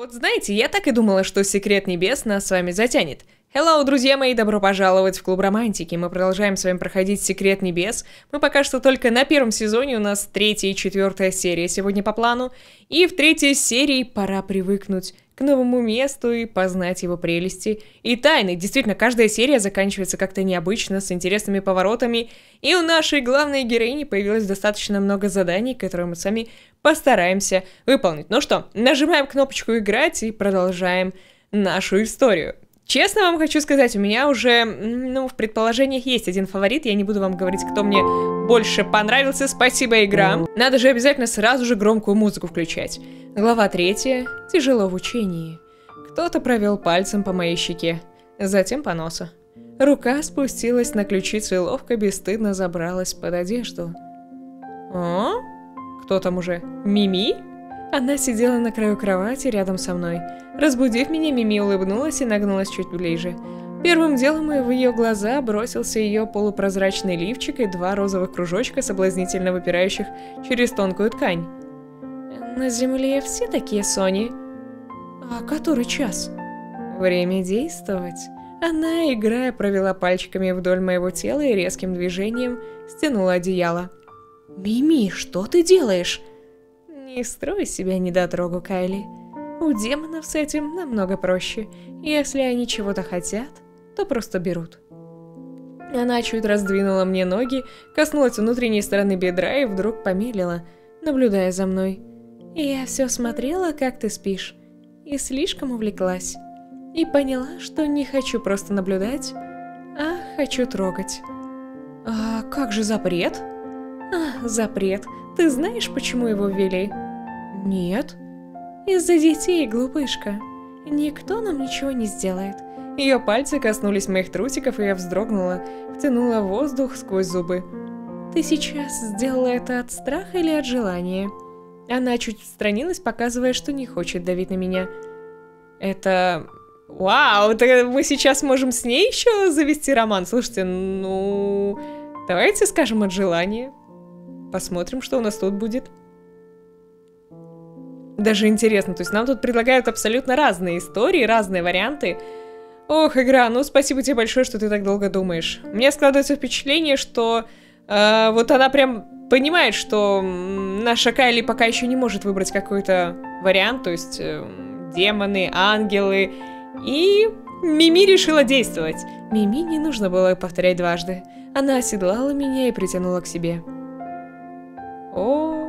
Вот знаете, я так и думала, что Секрет Небес нас с вами затянет. Hello, друзья мои, добро пожаловать в Клуб Романтики. Мы продолжаем с вами проходить Секрет Небес. Мы пока что только на первом сезоне, у нас третья и четвертая серия сегодня по плану. И в третьей серии пора привыкнуть к новому месту и познать его прелести и тайны. Действительно, каждая серия заканчивается как-то необычно, с интересными поворотами. И у нашей главной героини появилось достаточно много заданий, которые мы сами постараемся выполнить. Ну что, нажимаем кнопочку «Играть» и продолжаем нашу историю. Честно вам хочу сказать, у меня уже, ну, в предположениях есть один фаворит, я не буду вам говорить, кто мне больше понравился, спасибо, игра. Надо же обязательно сразу же громкую музыку включать. Глава третья. Тяжело в учении. Кто-то провел пальцем по моей щеке, затем по носу. Рука спустилась на ключицу и ловко, бесстыдно забралась под одежду. О? Кто там уже? Мими? Она сидела на краю кровати рядом со мной. Разбудив меня, Мими улыбнулась и нагнулась чуть ближе. Первым делом в ее глаза бросился ее полупрозрачный лифчик и два розовых кружочка, соблазнительно выпирающих через тонкую ткань. «На земле все такие, Сони?» «А который час?» «Время действовать». Она, играя, провела пальчиками вдоль моего тела и резким движением стянула одеяло. «Мими, что ты делаешь?» Не строй себя недотрогу, Кайли. У демонов с этим намного проще. Если они чего-то хотят, то просто берут. Она чуть раздвинула мне ноги, коснулась внутренней стороны бедра и вдруг помедлила, наблюдая за мной. Я все смотрела, как ты спишь, и слишком увлеклась. И поняла, что не хочу просто наблюдать, а хочу трогать. А как же запрет? Запрет. Ты знаешь, почему его ввели? Нет. Из-за детей, глупышка. Никто нам ничего не сделает. Ее пальцы коснулись моих трусиков, и я вздрогнула, втянула воздух сквозь зубы. Ты сейчас сделала это от страха или от желания? Она чуть отстранилась, показывая, что не хочет давить на меня. Это... Вау, так мы сейчас можем с ней еще завести роман. Слушайте, ну... Давайте скажем от желания. Посмотрим, что у нас тут будет. Даже интересно, то есть нам тут предлагают абсолютно разные истории, разные варианты. Ох, игра, ну спасибо тебе большое, что ты так долго думаешь. Меня складывается впечатление, что э, вот она прям понимает, что наша Кайли пока еще не может выбрать какой-то вариант, то есть э, демоны, ангелы. И Мими решила действовать. Мими не нужно было повторять дважды. Она оседлала меня и притянула к себе. О,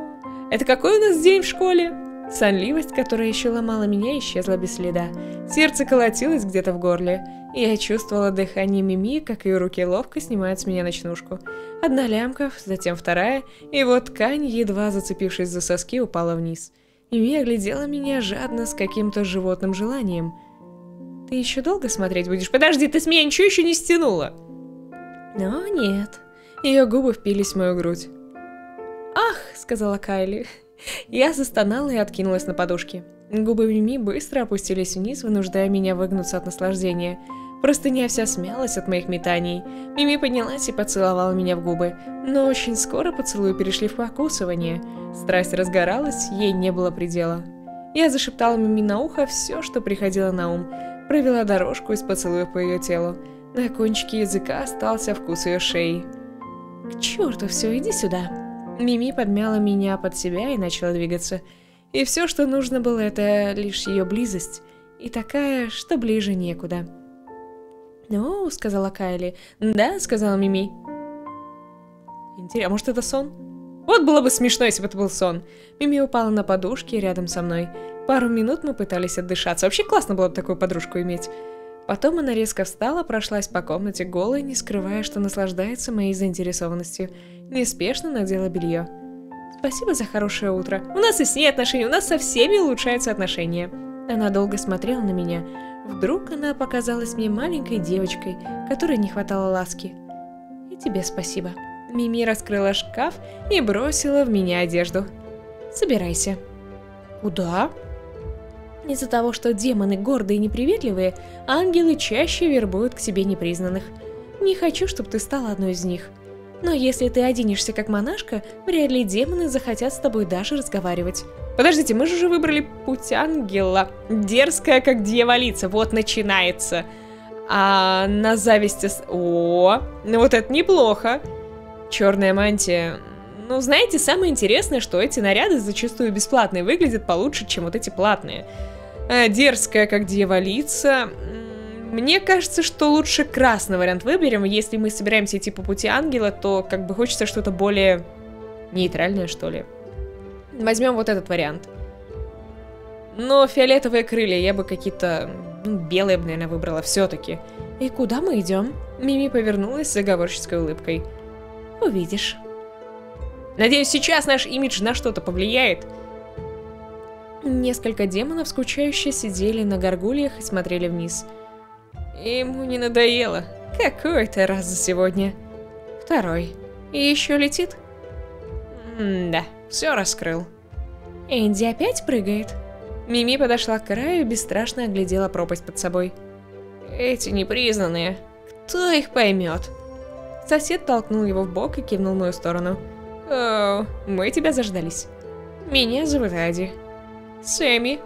это какой у нас день в школе? Сонливость, которая еще ломала меня, исчезла без следа. Сердце колотилось где-то в горле, и я чувствовала дыхание Мими, как ее руки ловко снимают с меня ночнушку. Одна лямка, затем вторая, и вот ткань, едва зацепившись за соски, упала вниз. Мими оглядела меня жадно с каким-то животным желанием. «Ты еще долго смотреть будешь? Подожди, ты с меня ничего еще не стянула!» Но нет. Ее губы впились в мою грудь. «Ах!» — сказала Кайли. Я застонала и откинулась на подушки. Губы Мими быстро опустились вниз, вынуждая меня выгнуться от наслаждения. Простыня вся смялась от моих метаний. Мими поднялась и поцеловала меня в губы, но очень скоро поцелуи перешли в покусывание. Страсть разгоралась, ей не было предела. Я зашептала Мими на ухо все, что приходило на ум, провела дорожку из поцелуев по ее телу. На кончике языка остался вкус ее шеи. «К черту все, иди сюда!» Мими подмяла меня под себя и начала двигаться. И все, что нужно было, это лишь ее близость. И такая, что ближе некуда. «Ну», — сказала Кайли. «Да», — сказала Мими. Интересно, а может это сон? Вот было бы смешно, если бы это был сон. Мими упала на подушки рядом со мной. Пару минут мы пытались отдышаться. Вообще классно было бы такую подружку иметь. Потом она резко встала, прошлась по комнате голой, не скрывая, что наслаждается моей заинтересованностью. Неспешно надела белье. Спасибо за хорошее утро. У нас и с ней отношения, у нас со всеми улучшаются отношения. Она долго смотрела на меня. Вдруг она показалась мне маленькой девочкой, которой не хватало ласки. И тебе спасибо. Мими раскрыла шкаф и бросила в меня одежду. Собирайся. Куда? Из-за того, что демоны гордые и неприветливые, ангелы чаще вербуют к себе непризнанных. Не хочу, чтобы ты стала одной из них. Но если ты оденешься как монашка, вряд ли демоны захотят с тобой даже разговаривать. Подождите, мы же уже выбрали путь ангела. Дерзкая, как дьяволица. Вот начинается. А на зависти... О, ну вот это неплохо. Черная мантия. Ну, знаете, самое интересное, что эти наряды зачастую бесплатные выглядят получше, чем вот эти платные. А, дерзкая, как дьяволица. Мне кажется, что лучше красный вариант выберем. Если мы собираемся идти по пути ангела, то как бы хочется что-то более нейтральное, что ли. Возьмем вот этот вариант. Но фиолетовые крылья я бы какие-то... Ну, белые бы, наверное, выбрала все-таки. И куда мы идем? Мими повернулась с заговорческой улыбкой. Увидишь. Надеюсь, сейчас наш имидж на что-то повлияет. Несколько демонов скучающе сидели на горгульях и смотрели вниз. Ему не надоело. Какой-то раз за сегодня. Второй. И еще летит? М да, все раскрыл. Энди опять прыгает? Мими подошла к краю и бесстрашно оглядела пропасть под собой. Эти непризнанные. Кто их поймет? Сосед толкнул его в бок и кивнул в мою сторону. О, мы тебя заждались. Меня зовут Ади. Сэмми.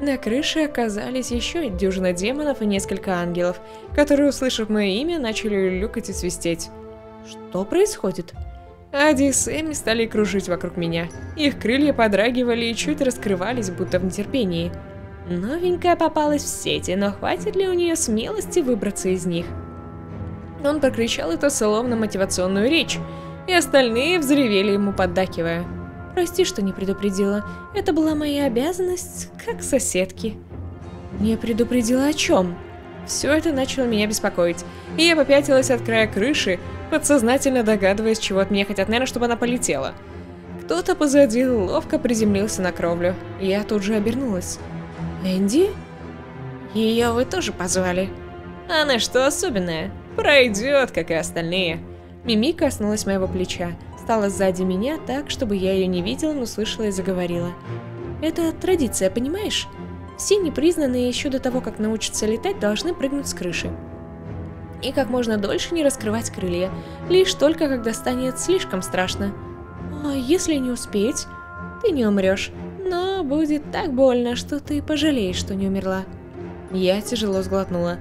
На крыше оказались еще дюжина демонов и несколько ангелов, которые, услышав мое имя, начали люкать и свистеть. Что происходит? Ади и Сэмми стали кружить вокруг меня. Их крылья подрагивали и чуть раскрывались, будто в нетерпении. Новенькая попалась в сети, но хватит ли у нее смелости выбраться из них? Он прокричал это словно мотивационную речь, и остальные взревели ему поддакивая. Прости, что не предупредила. Это была моя обязанность, как соседки. Не предупредила о чем? Все это начало меня беспокоить, и я попятилась от края крыши, подсознательно догадываясь, чего от меня хотят, наверное, чтобы она полетела. Кто-то позади ловко приземлился на кровлю, и я тут же обернулась. «Энди? Ее вы тоже позвали?» «Она что особенная? Пройдет, как и остальные». Мими коснулась моего плеча, стала сзади меня так, чтобы я ее не видела, но слышала и заговорила. «Это традиция, понимаешь? Все непризнанные еще до того, как научатся летать, должны прыгнуть с крыши. И как можно дольше не раскрывать крылья, лишь только когда станет слишком страшно. А если не успеть, ты не умрешь, но будет так больно, что ты пожалеешь, что не умерла. Я тяжело сглотнула.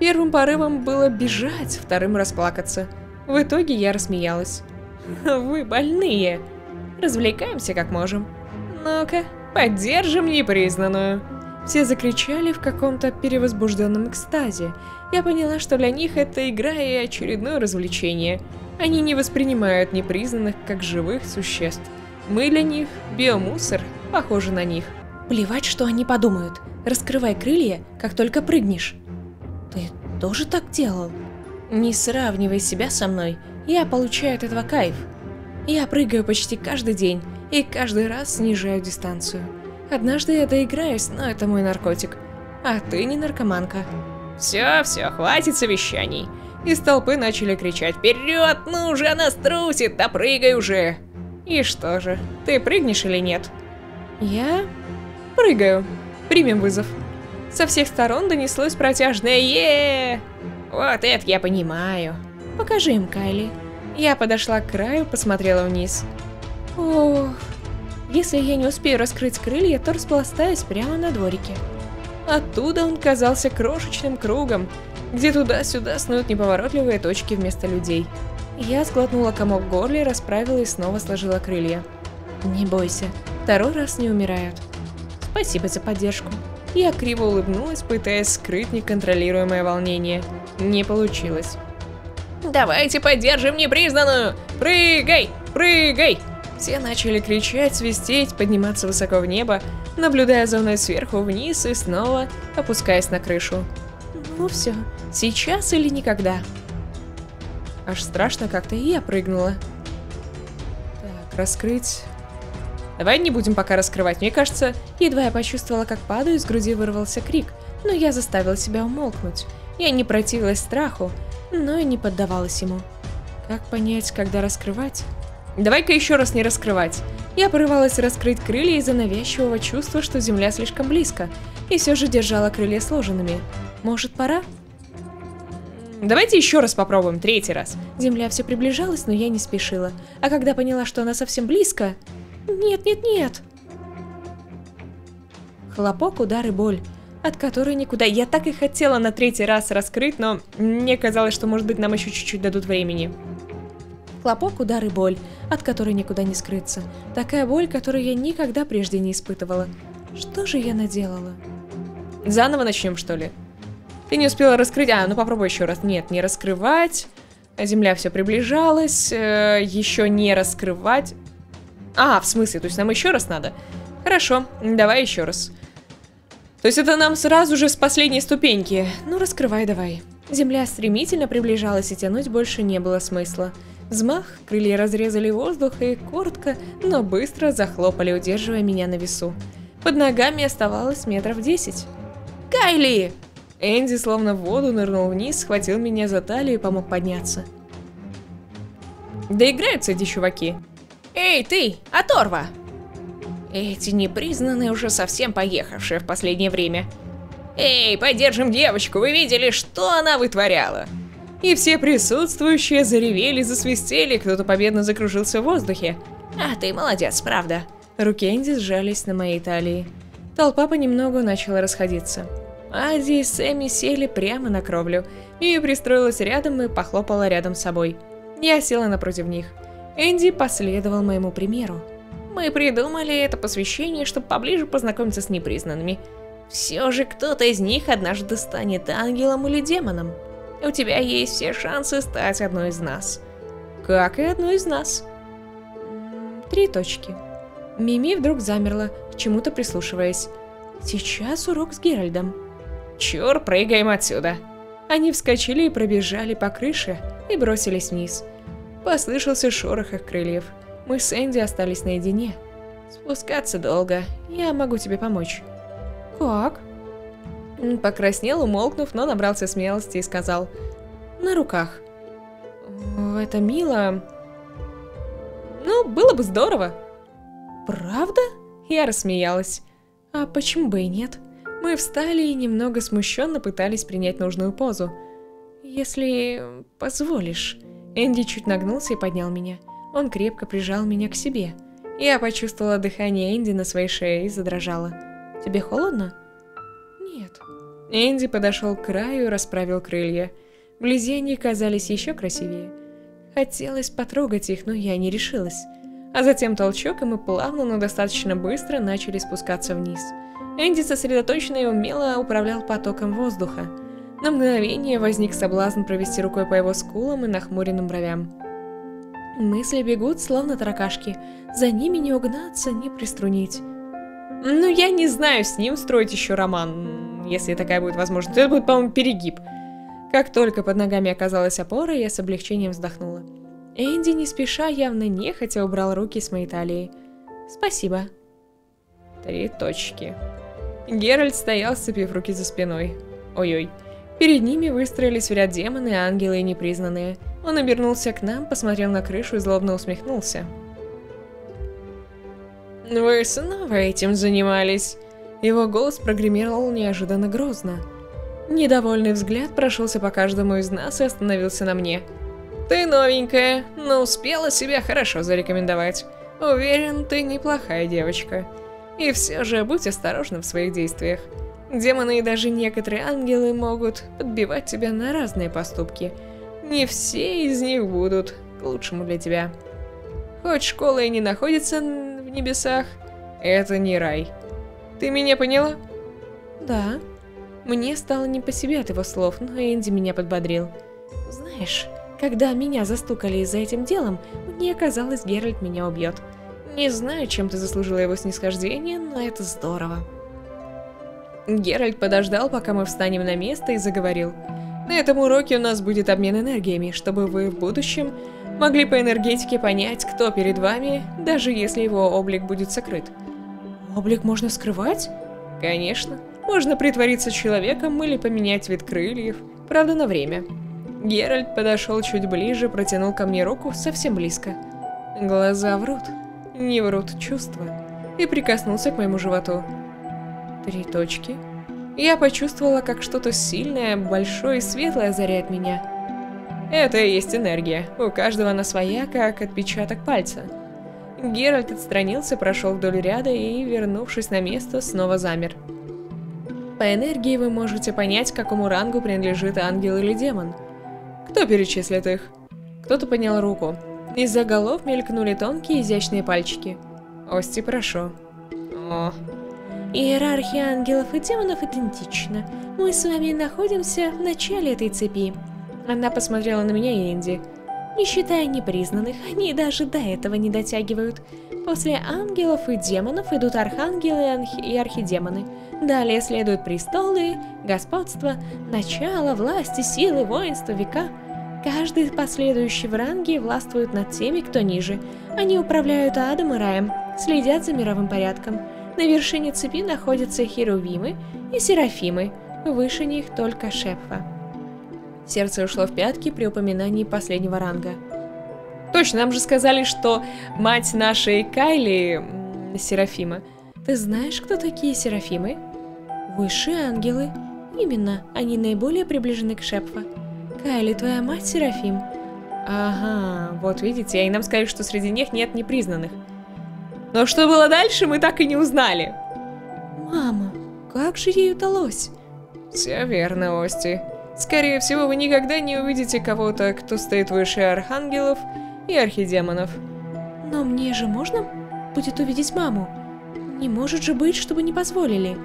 Первым порывом было бежать, вторым расплакаться. В итоге я рассмеялась. Вы больные. Развлекаемся как можем. Ну-ка, поддержим непризнанную. Все закричали в каком-то перевозбужденном экстазе. Я поняла, что для них это игра и очередное развлечение. Они не воспринимают непризнанных как живых существ. Мы для них биомусор, похожи на них. Плевать, что они подумают. Раскрывай крылья, как только прыгнешь. Ты тоже так делал? Не сравнивай себя со мной, я получаю от этого кайф. Я прыгаю почти каждый день и каждый раз снижаю дистанцию. Однажды я доиграюсь, но это мой наркотик. А ты не наркоманка. Все, все, хватит совещаний. Из толпы начали кричать «Вперед! Ну уже она струсит! Да прыгай уже!» И что же, ты прыгнешь или нет? Я прыгаю. Примем вызов. Со всех сторон донеслось протяжное е Вот это я понимаю. Покажи им, Кайли. Я подошла к краю, посмотрела вниз. Ох, если я не успею раскрыть крылья, то распластаюсь прямо на дворике. Оттуда он казался крошечным кругом, где туда-сюда снуют неповоротливые точки вместо людей. Я сглотнула комок в горле, расправила и снова сложила крылья. Не бойся, второй раз не умирают. Спасибо за поддержку. Я криво улыбнулась, пытаясь скрыть неконтролируемое волнение. Не получилось. «Давайте поддержим непризнанную! Прыгай! Прыгай!» Все начали кричать, свистеть, подниматься высоко в небо, наблюдая за мной сверху вниз и снова опускаясь на крышу. Ну все, сейчас или никогда. Аж страшно как-то, и я прыгнула. Так, раскрыть... Давай не будем пока раскрывать. Мне кажется, едва я почувствовала, как падаю, из груди вырвался крик, но я заставила себя умолкнуть. Я не противилась страху, но и не поддавалась ему. Как понять, когда раскрывать? Давай-ка еще раз не раскрывать. Я порывалась раскрыть крылья из-за навязчивого чувства, что земля слишком близко, и все же держала крылья сложенными. Может, пора? Давайте еще раз попробуем, третий раз. Земля все приближалась, но я не спешила. А когда поняла, что она совсем близко... Нет, нет, нет. Хлопок, удар и боль, от которой никуда. Я так и хотела на третий раз раскрыть, но мне казалось, что, может быть, нам еще чуть-чуть дадут времени. Хлопок, удар и боль, от которой никуда не скрыться. Такая боль, которую я никогда прежде не испытывала. Что же я наделала? Заново начнем, что ли? Ты не успела раскрыть... А, ну попробуй еще раз. Нет, не раскрывать. Земля все приближалась. Э, еще не раскрывать. А, в смысле, то есть нам еще раз надо? Хорошо, давай еще раз. То есть это нам сразу же с последней ступеньки. Ну, раскрывай давай. Земля стремительно приближалась, и тянуть больше не было смысла. Взмах, крылья разрезали воздух и коротко, но быстро захлопали, удерживая меня на весу. Под ногами оставалось метров десять. «Кайли!» Энди словно в воду нырнул вниз, схватил меня за талию и помог подняться. Доиграются эти чуваки. «Эй, ты, оторва!» Эти непризнанные уже совсем поехавшие в последнее время. «Эй, поддержим девочку, вы видели, что она вытворяла?» И все присутствующие заревели, засвистели, кто-то победно закружился в воздухе. «А ты молодец, правда?» Руки Энди сжались на моей талии. Толпа понемногу начала расходиться. Ади и Сэмми сели прямо на кровлю. Мия пристроилась рядом и похлопала рядом с собой. Я села напротив них. Энди последовал моему примеру. Мы придумали это посвящение, чтобы поближе познакомиться с непризнанными. Все же кто-то из них однажды станет ангелом или демоном. У тебя есть все шансы стать одной из нас. Как и одной из нас. Три точки. Мими вдруг замерла, к чему-то прислушиваясь. Сейчас урок с Геральдом. Чур, прыгаем отсюда. Они вскочили и пробежали по крыше и бросились вниз. Послышался шорох их крыльев. Мы с Энди остались наедине. Спускаться долго. Я могу тебе помочь. Как? Покраснел, умолкнув, но набрался смелости и сказал. На руках. Это мило. Ну, было бы здорово. Правда? Я рассмеялась. А почему бы и нет? Мы встали и немного смущенно пытались принять нужную позу. Если позволишь. Энди чуть нагнулся и поднял меня. Он крепко прижал меня к себе. Я почувствовала дыхание Энди на своей шее и задрожала. «Тебе холодно?» «Нет». Энди подошел к краю и расправил крылья. Вблизи они казались еще красивее. Хотелось потрогать их, но я не решилась. А затем толчок, и мы плавно, но достаточно быстро начали спускаться вниз. Энди сосредоточенно и умело управлял потоком воздуха. На мгновение возник соблазн провести рукой по его скулам и нахмуренным бровям. Мысли бегут, словно таракашки. За ними не угнаться, не приструнить. Ну, я не знаю, с ним строить еще роман, если такая будет возможность. Это будет, по-моему, перегиб. Как только под ногами оказалась опора, я с облегчением вздохнула. Энди не спеша, явно нехотя, убрал руки с моей талии. «Спасибо». Три точки. Геральт стоял, сцепив руки за спиной. Ой-ой. Перед ними выстроились в ряд демоны, ангелы и непризнанные. Он обернулся к нам, посмотрел на крышу и злобно усмехнулся. «Вы снова этим занимались?» Его голос прогремел неожиданно грозно. Недовольный взгляд прошелся по каждому из нас и остановился на мне. «Ты новенькая, но успела себя хорошо зарекомендовать. Уверен, ты неплохая девочка. И все же будь осторожна в своих действиях. Демоны и даже некоторые ангелы могут подбивать тебя на разные поступки – не все из них будут к лучшему для тебя. Хоть школа и не находится в небесах, это не рай. Ты меня поняла? Да. Мне стало не по себе от его слов, но Энди меня подбодрил. Знаешь, когда меня застукали за этим делом, мне казалось, Геральт меня убьет. Не знаю, чем ты заслужила его снисхождение, но это здорово. Геральт подождал, пока мы встанем на место и заговорил. На этом уроке у нас будет обмен энергиями, чтобы вы в будущем могли по энергетике понять, кто перед вами, даже если его облик будет сокрыт. Облик можно скрывать? Конечно. Можно притвориться человеком или поменять вид крыльев, правда на время. Геральт подошел чуть ближе, протянул ко мне руку совсем близко. Глаза врут, не врут чувства. И прикоснулся к моему животу. Три точки. Я почувствовала, как что-то сильное, большое и светлое озаряет меня. Это и есть энергия. У каждого она своя, как отпечаток пальца. Геральт отстранился, прошел вдоль ряда и, вернувшись на место, снова замер. По энергии вы можете понять, какому рангу принадлежит ангел или демон. Кто перечислит их? Кто-то поднял руку. Из-за голов мелькнули тонкие изящные пальчики. Ости, прошу. О. Иерархия ангелов и демонов идентична. Мы с вами находимся в начале этой цепи. Она посмотрела на меня и Энди. Не считая непризнанных, они даже до этого не дотягивают. После ангелов и демонов идут архангелы и архидемоны. Далее следуют престолы, господство, начало, власти, силы, воинство, века. Каждый последующий в ранге властвует над теми, кто ниже. Они управляют адом и раем, следят за мировым порядком. На вершине цепи находятся херувимы и серафимы, выше них только шепфа. Сердце ушло в пятки при упоминании последнего ранга. Точно, нам же сказали, что мать нашей Кайли... Серафима. Ты знаешь, кто такие Серафимы? Высшие ангелы. Именно, они наиболее приближены к Шепфа. Кайли, твоя мать Серафим. Ага, вот видите, и нам сказали, что среди них нет непризнанных. Но что было дальше, мы так и не узнали. Мама, как же ей удалось? Все верно, Ости. Скорее всего, вы никогда не увидите кого-то, кто стоит выше архангелов и архидемонов. Но мне же можно будет увидеть маму? Не может же быть, чтобы не позволили.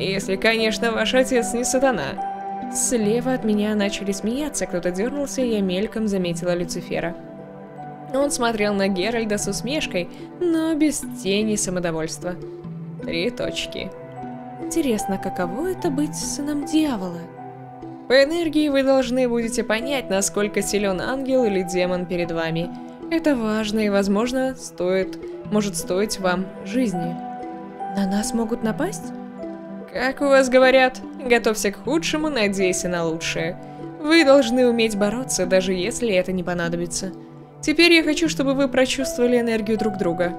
Если, конечно, ваш отец не сатана. Слева от меня начали смеяться, кто-то дернулся, и я мельком заметила Люцифера. Он смотрел на Геральда с усмешкой, но без тени самодовольства. Три точки. Интересно, каково это быть сыном дьявола? По энергии вы должны будете понять, насколько силен ангел или демон перед вами. Это важно и, возможно, стоит, может стоить вам жизни. На нас могут напасть? Как у вас говорят, готовься к худшему, надейся на лучшее. Вы должны уметь бороться, даже если это не понадобится. Теперь я хочу, чтобы вы прочувствовали энергию друг друга.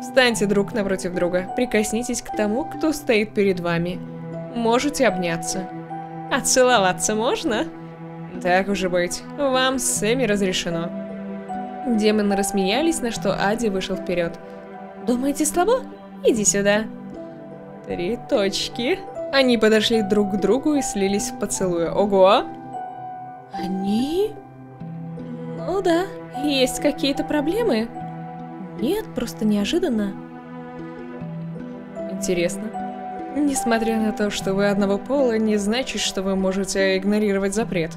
Встаньте друг напротив друга, прикоснитесь к тому, кто стоит перед вами. Можете обняться. А целоваться можно? Так уже быть, вам с Сэмми разрешено. Демоны рассмеялись, на что Ади вышел вперед. Думаете слабо? Иди сюда. Три точки. Они подошли друг к другу и слились в поцелуе. Ого! Они? Ну да, есть какие-то проблемы? Нет, просто неожиданно. Интересно. Несмотря на то, что вы одного пола, не значит, что вы можете игнорировать запрет.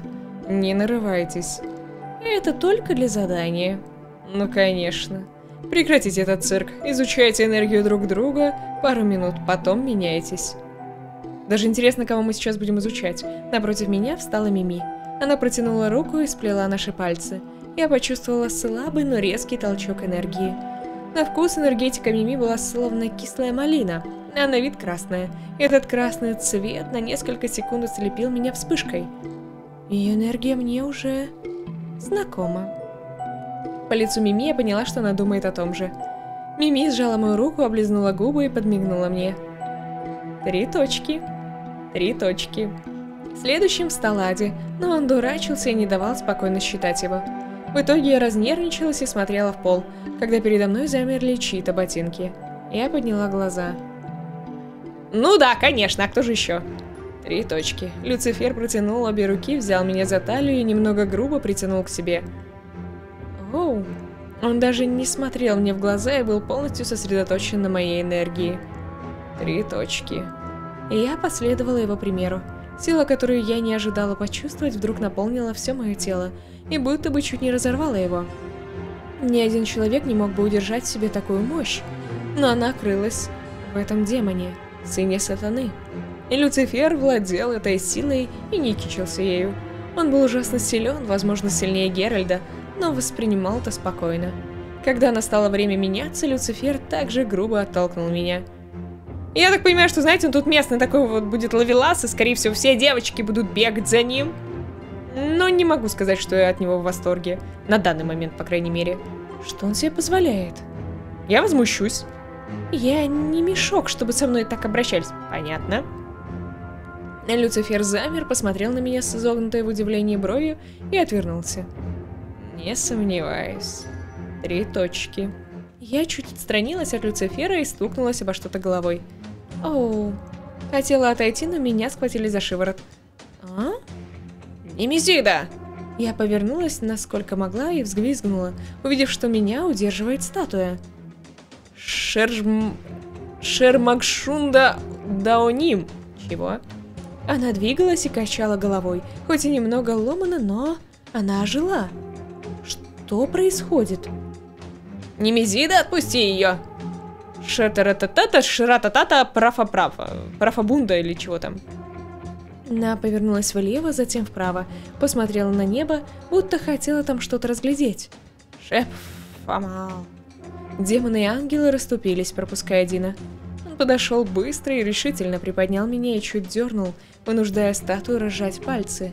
Не нарывайтесь. Это только для задания. Ну, конечно. Прекратите этот цирк, изучайте энергию друг друга, пару минут, потом меняйтесь. Даже интересно, кого мы сейчас будем изучать. Напротив меня встала Мими. Она протянула руку и сплела наши пальцы. Я почувствовала слабый, но резкий толчок энергии. На вкус энергетика Мими была словно кислая малина, а на вид красная. Этот красный цвет на несколько секунд ослепил меня вспышкой. Ее энергия мне уже знакома. По лицу Мими я поняла, что она думает о том же. Мими сжала мою руку, облизнула губы и подмигнула мне. Три точки. Три точки. Следующим встал Ади, но он дурачился и не давал спокойно считать его. В итоге я разнервничалась и смотрела в пол, когда передо мной замерли чьи-то ботинки. Я подняла глаза. Ну да, конечно, а кто же еще? Три точки. Люцифер протянул обе руки, взял меня за талию и немного грубо притянул к себе. Оу. Он даже не смотрел мне в глаза и был полностью сосредоточен на моей энергии. Три точки. И я последовала его примеру. Сила, которую я не ожидала почувствовать, вдруг наполнила все мое тело, и будто бы чуть не разорвала его. Ни один человек не мог бы удержать в себе такую мощь, но она крылась в этом демоне сыне сатаны. И Люцифер владел этой силой и не кичился ею. Он был ужасно силен, возможно, сильнее Геральда, но воспринимал это спокойно. Когда настало время меняться, Люцифер также грубо оттолкнул меня. Я так понимаю, что, знаете, он тут местный такой вот будет ловелас, и, скорее всего, все девочки будут бегать за ним. Но не могу сказать, что я от него в восторге. На данный момент, по крайней мере. Что он себе позволяет? Я возмущусь. Я не мешок, чтобы со мной так обращались. Понятно. Люцифер замер, посмотрел на меня с изогнутой в удивлении бровью и отвернулся. Не сомневаюсь. Три точки. Я чуть отстранилась от Люцифера и стукнулась обо что-то головой. Оу. Хотела отойти, но меня схватили за шиворот. А? Немезида! Я повернулась, насколько могла, и взвизгнула, увидев, что меня удерживает статуя. Шерм... Шермакшунда Даоним. Чего? Она двигалась и качала головой, хоть и немного ломана, но она ожила. Что происходит? Немезида, отпусти ее! Шатарататата, шрататата, прафа-прафа. Прафабунда или чего там. Она повернулась влево, затем вправо, посмотрела на небо, будто хотела там что-то разглядеть. Шеф, Фамал. Демоны и ангелы расступились, пропуская Дина. Он подошел быстро и решительно приподнял меня и чуть дернул, вынуждая статую разжать пальцы.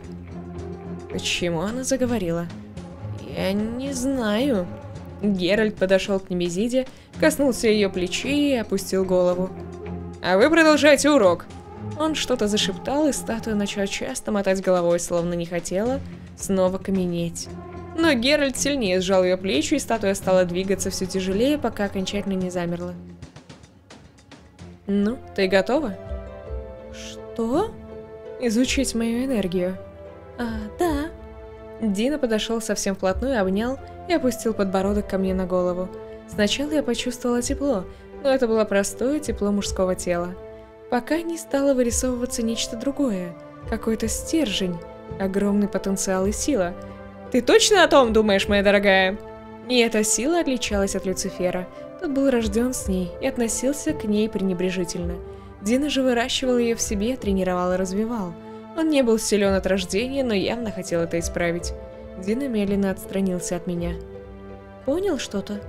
Почему она заговорила? Я не знаю. Геральт подошел к Немезиде, коснулся ее плечи и опустил голову. «А вы продолжайте урок!» Он что-то зашептал, и статуя начала часто мотать головой, словно не хотела снова каменеть. Но Геральт сильнее сжал ее плечи, и статуя стала двигаться все тяжелее, пока окончательно не замерла. «Ну, ты готова?» «Что?» «Изучить мою энергию». «А, да». Дина подошел совсем вплотную, обнял и опустил подбородок ко мне на голову. Сначала я почувствовала тепло, но это было простое тепло мужского тела. Пока не стало вырисовываться нечто другое, какой-то стержень, огромный потенциал и сила. Ты точно о том думаешь, моя дорогая? И эта сила отличалась от Люцифера. Тот был рожден с ней и относился к ней пренебрежительно. Дина же выращивал ее в себе, тренировал и развивал. Он не был силен от рождения, но явно хотел это исправить. Дина медленно отстранился от меня. Понял что-то?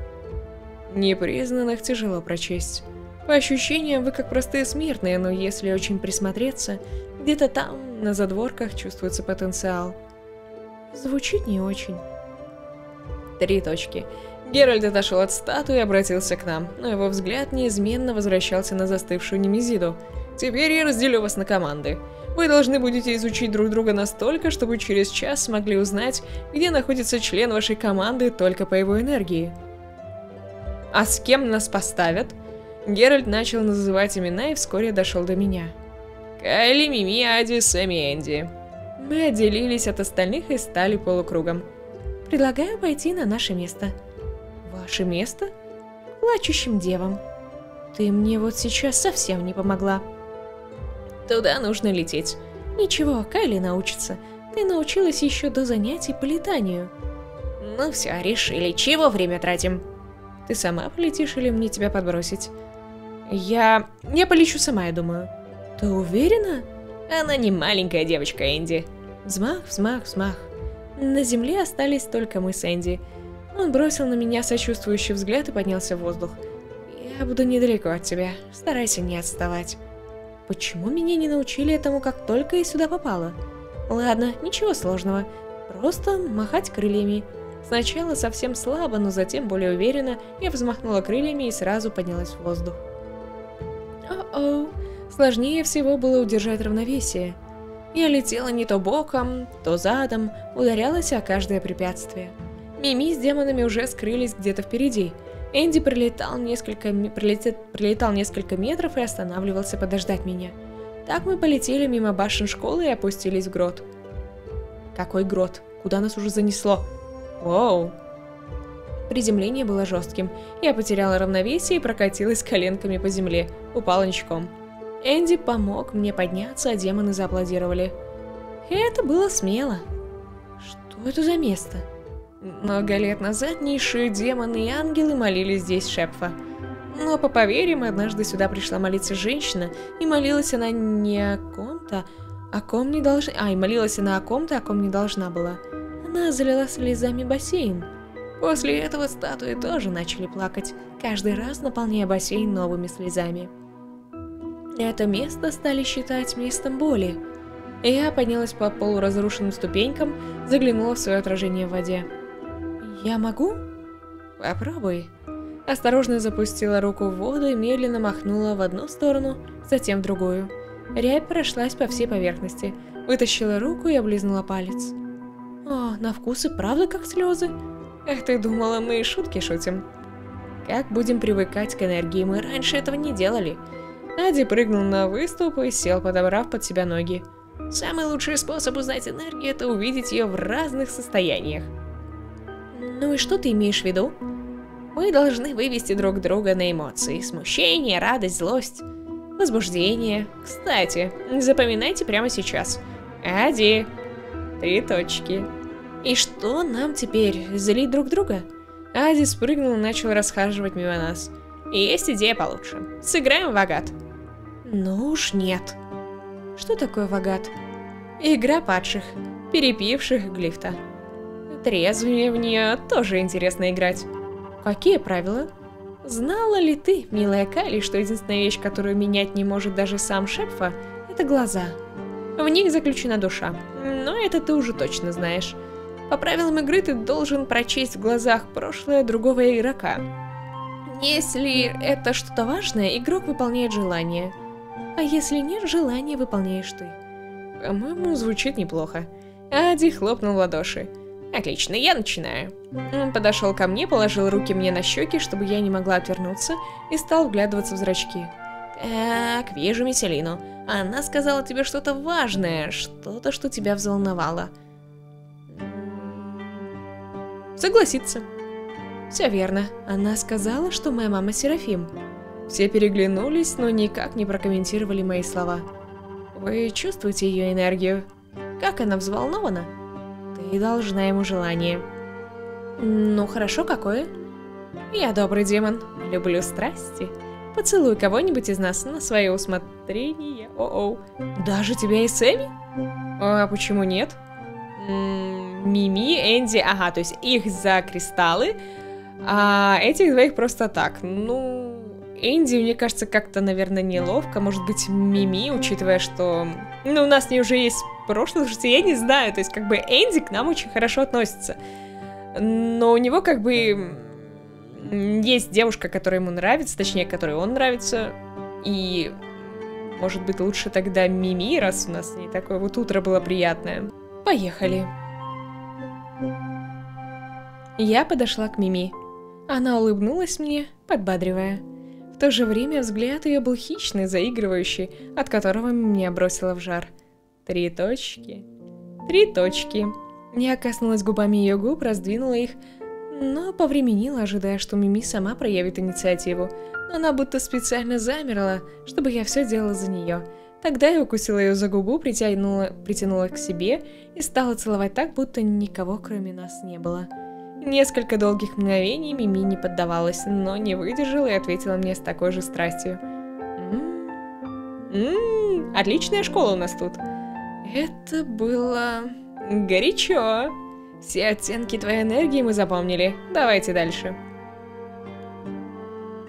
Непризнанных тяжело прочесть. По ощущениям, вы как простые смертные, но если очень присмотреться, где-то там, на задворках, чувствуется потенциал. Звучит не очень. Три точки. Геральт отошел от статуи и обратился к нам, но его взгляд неизменно возвращался на застывшую Немезиду. «Теперь я разделю вас на команды. Вы должны будете изучить друг друга настолько, чтобы через час смогли узнать, где находится член вашей команды только по его энергии. А с кем нас поставят? Геральт начал называть имена и вскоре дошел до меня. Кайли, Мими, Ади, Сэмми, Энди. Мы отделились от остальных и стали полукругом. Предлагаю пойти на наше место. Ваше место? Плачущим девам. Ты мне вот сейчас совсем не помогла. Туда нужно лететь. Ничего, Кайли научится. Ты научилась еще до занятий по летанию. Ну все, решили. Чего время тратим? Ты сама полетишь или мне тебя подбросить? Я... Я полечу сама, я думаю. Ты уверена? Она не маленькая девочка, Энди. Взмах, взмах, взмах. На земле остались только мы с Энди. Он бросил на меня сочувствующий взгляд и поднялся в воздух. Я буду недалеко от тебя. Старайся не отставать. Почему меня не научили этому, как только я сюда попала? Ладно, ничего сложного. Просто махать крыльями. Сначала совсем слабо, но затем более уверенно я взмахнула крыльями и сразу поднялась в воздух. О-оу, сложнее всего было удержать равновесие. Я летела не то боком, то задом, ударялась о каждое препятствие. Мими с демонами уже скрылись где-то впереди, Энди прилетал несколько, прилетет, прилетал несколько метров и останавливался подождать меня. Так мы полетели мимо башен школы и опустились в грот. Какой грот? Куда нас уже занесло? Воу! Приземление было жестким. Я потеряла равновесие и прокатилась коленками по земле. Упала ничком. Энди помог мне подняться, а демоны зааплодировали. Это было смело. Что это за место? Много лет назад низшие демоны и ангелы молились здесь Шепфа. Но по поверьям, однажды сюда пришла молиться женщина, и молилась она не о ком-то, о ком не должна... А, и молилась она о ком-то, о ком не должна была. Она залила слезами бассейн. После этого статуи тоже начали плакать, каждый раз наполняя бассейн новыми слезами. Это место стали считать местом боли. Я поднялась по полуразрушенным ступенькам, заглянула в свое отражение в воде. Я могу? Попробуй. Осторожно запустила руку в воду и медленно махнула в одну сторону, затем в другую. Рябь прошлась по всей поверхности. Вытащила руку и облизнула палец. О, на вкус и правда как слезы. Эх, ты думала, мы шутки шутим. Как будем привыкать к энергии, мы раньше этого не делали. Ади прыгнул на выступ и сел, подобрав под себя ноги. Самый лучший способ узнать энергию – это увидеть ее в разных состояниях. Ну и что ты имеешь в виду? Мы должны вывести друг друга на эмоции. Смущение, радость, злость, возбуждение. Кстати, запоминайте прямо сейчас. Ади. Три точки. И что нам теперь, залить друг друга? Ади спрыгнул и начал расхаживать мимо нас. Есть идея получше. Сыграем в агат. Ну уж нет. Что такое вагат? Игра падших, перепивших глифта. Трезвыми в нее тоже интересно играть. Какие правила? Знала ли ты, милая Кали, что единственная вещь, которую менять не может даже сам Шепфа, это глаза? В них заключена душа, но это ты уже точно знаешь. По правилам игры ты должен прочесть в глазах прошлое другого игрока. Если это что-то важное, игрок выполняет желание. А если нет желания, выполняешь ты. По-моему, звучит неплохо. Ади хлопнул в ладоши. Отлично, я начинаю. Он подошел ко мне, положил руки мне на щеки, чтобы я не могла отвернуться, и стал вглядываться в зрачки. Так, вижу Миселину. Она сказала тебе что-то важное, что-то, что тебя взволновало. Согласиться. Все верно. Она сказала, что моя мама Серафим. Все переглянулись, но никак не прокомментировали мои слова. Вы чувствуете ее энергию? Как она взволнована? Ты должна ему желание. Ну хорошо, какое? Я добрый демон, люблю страсти. Поцелуй кого-нибудь из нас на свое усмотрение. О-оу. Даже тебя и Сэмми? А почему нет? М-м, Мими, Энди, ага, то есть их за кристаллы, а этих двоих просто так. Ну, Энди, мне кажется, как-то, наверное, неловко. Может быть, Мими, учитывая, что... Ну, у нас не уже есть прошлое, что я не знаю. То есть, как бы, Энди к нам очень хорошо относится. Но у него, как бы, есть девушка, которая ему нравится, точнее, которой он нравится. И, может быть, лучше тогда Мими, раз у нас не такое вот утро было приятное. Поехали. Я подошла к Мими. Она улыбнулась мне, подбадривая. В то же время взгляд ее был хищный, заигрывающий, от которого меня бросило в жар. Три точки. Три точки. Я коснулась губами ее губ, раздвинула их, но повременила, ожидая, что Мими сама проявит инициативу. Но она будто специально замерла, чтобы я все делала за нее. Тогда я укусила ее за губу, притянула, притянула к себе и стала целовать так, будто никого кроме нас не было. Несколько долгих мгновений Мими не поддавалась, но не выдержала и ответила мне с такой же страстью. «Ммм, отличная школа у нас тут». Это было... горячо. Все оттенки твоей энергии мы запомнили. Давайте дальше.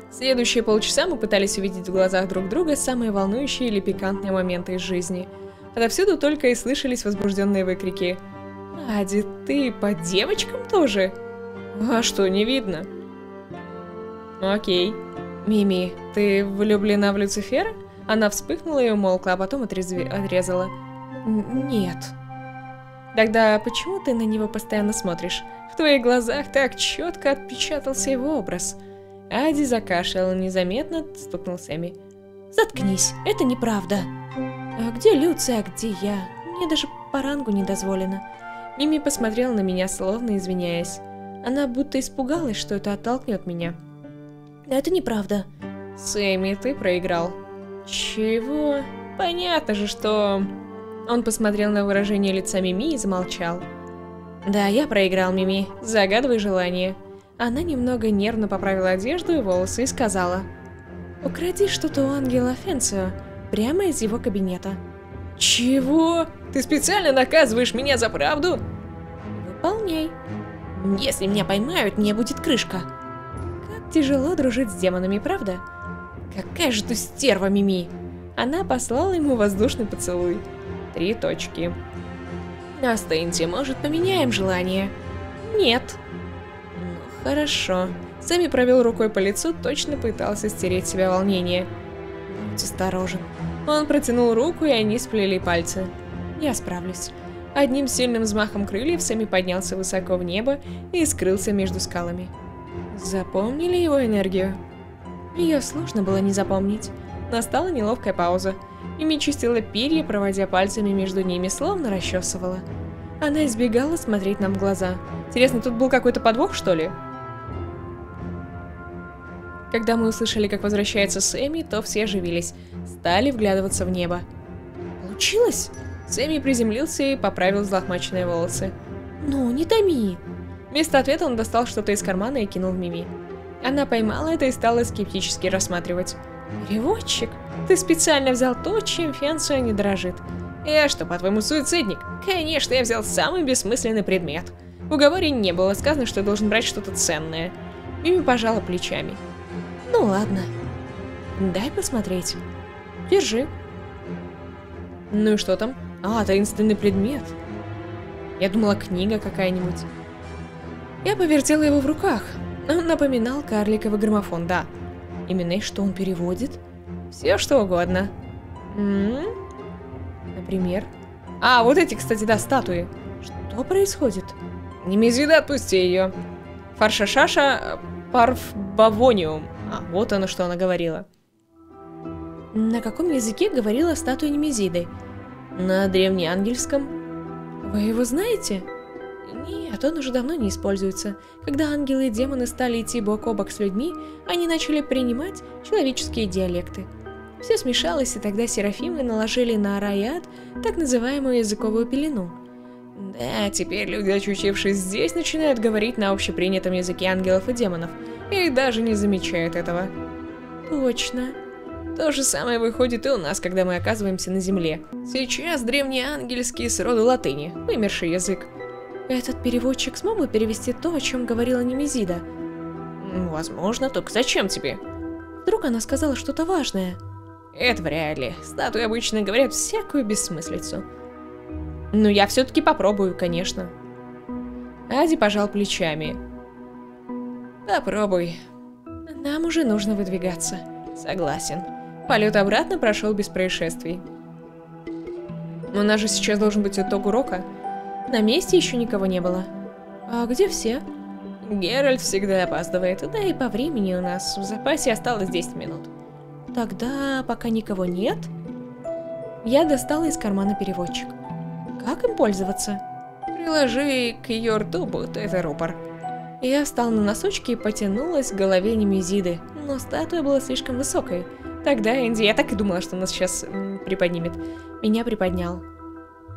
Следующие полчаса мы пытались увидеть в глазах друг друга самые волнующие или пикантные моменты из жизни. Отовсюду только и слышались возбужденные выкрики. «Ади, ты по девочкам тоже?» А что, не видно? Окей. Мими, ты влюблена в Люцифера? Она вспыхнула и умолкла, а потом отрезви... отрезала. Нет. Тогда почему ты на него постоянно смотришь? В твоих глазах так четко отпечатался его образ. Ади закашлял незаметно стукнул Сэмми. Заткнись, это неправда. А где Люция, а где я? Мне даже по рангу не дозволено. Мими посмотрела на меня, словно извиняясь. Она будто испугалась, что это оттолкнет меня. Это неправда. Сэмми, ты проиграл. Чего? Понятно же, что... Он посмотрел на выражение лица Мими и замолчал. Да, я проиграл, Мими. Загадывай желание. Она немного нервно поправила одежду и волосы и сказала. Укради что-то у ангела Фенцио, прямо из его кабинета. Чего? Ты специально наказываешь меня за правду? Выполняй. Если меня поймают, мне будет крышка. Как тяжело дружить с демонами, правда? Какая же ты стерва, Мими! Она послала ему воздушный поцелуй. Три точки. Остыньте, может, поменяем желание? Нет. Ну, хорошо. Сами провел рукой по лицу, точно пытался стереть себя волнение. Будь осторожен. Он протянул руку, и они сплели пальцы. Я справлюсь. Одним сильным взмахом крыльев Сами поднялся высоко в небо и скрылся между скалами. Запомнили его энергию? Ее сложно было не запомнить. Настала неловкая пауза. Мими чистила перья, проводя пальцами между ними, словно расчесывала. Она избегала смотреть нам в глаза. Интересно, тут был какой-то подвох, что ли? Когда мы услышали, как возвращается Сэмми, то все оживились, стали вглядываться в небо. Получилось? Сэмми приземлился и поправил взлохмаченные волосы. «Ну, не томи!» Вместо ответа он достал что-то из кармана и кинул в Мими. Она поймала это и стала скептически рассматривать. «Переводчик, ты специально взял то, чем Фенция не дрожит. Я что, по-твоему, суицидник? Конечно, я взял самый бессмысленный предмет. В уговоре не было сказано, что я должен брать что-то ценное. Мими пожала плечами. Ну ладно. Дай посмотреть. Держи. Ну и что там? А, таинственный предмет. Я думала, книга какая-нибудь. Я повертела его в руках. Он напоминал карликовый граммофон, да. Именно и что он переводит? Все что угодно. М -м -м. Например? А, вот эти, кстати, да, статуи. Что происходит? Немезида, отпусти ее. Фаршашаша парфбавониум. А, вот оно, что она говорила. На каком языке говорила статуя Немезиды? На древнеангельском. Вы его знаете? Нет, он уже давно не используется. Когда ангелы и демоны стали идти бок о бок с людьми, они начали принимать человеческие диалекты. Все смешалось, и тогда Серафимы наложили на Араяд так называемую языковую пелену. Да, теперь люди, очутившись здесь, начинают говорить на общепринятом языке ангелов и демонов, и даже не замечают этого. Точно. То же самое выходит и у нас, когда мы оказываемся на Земле. Сейчас древнеангельский с роду латыни, вымерший язык. Этот переводчик смог бы перевести то, о чем говорила Немезида? Возможно, только зачем тебе? Вдруг она сказала что-то важное. Это вряд ли. Статуи обычно говорят всякую бессмыслицу. Но я все-таки попробую, конечно. Ади пожал плечами. Попробуй. Нам уже нужно выдвигаться. Согласен. Полет обратно прошел без происшествий. У нас же сейчас должен быть итог урока. На месте еще никого не было. А где все? Геральт всегда опаздывает, да и по времени у нас в запасе осталось 10 минут. Тогда, пока никого нет... Я достала из кармана переводчик. Как им пользоваться? Приложи к ее рту, будто это рупор. Я встала на носочки и потянулась к голове Немезиды, но статуя была слишком высокой. Тогда Энди, я так и думала, что нас сейчас приподнимет. Меня приподнял.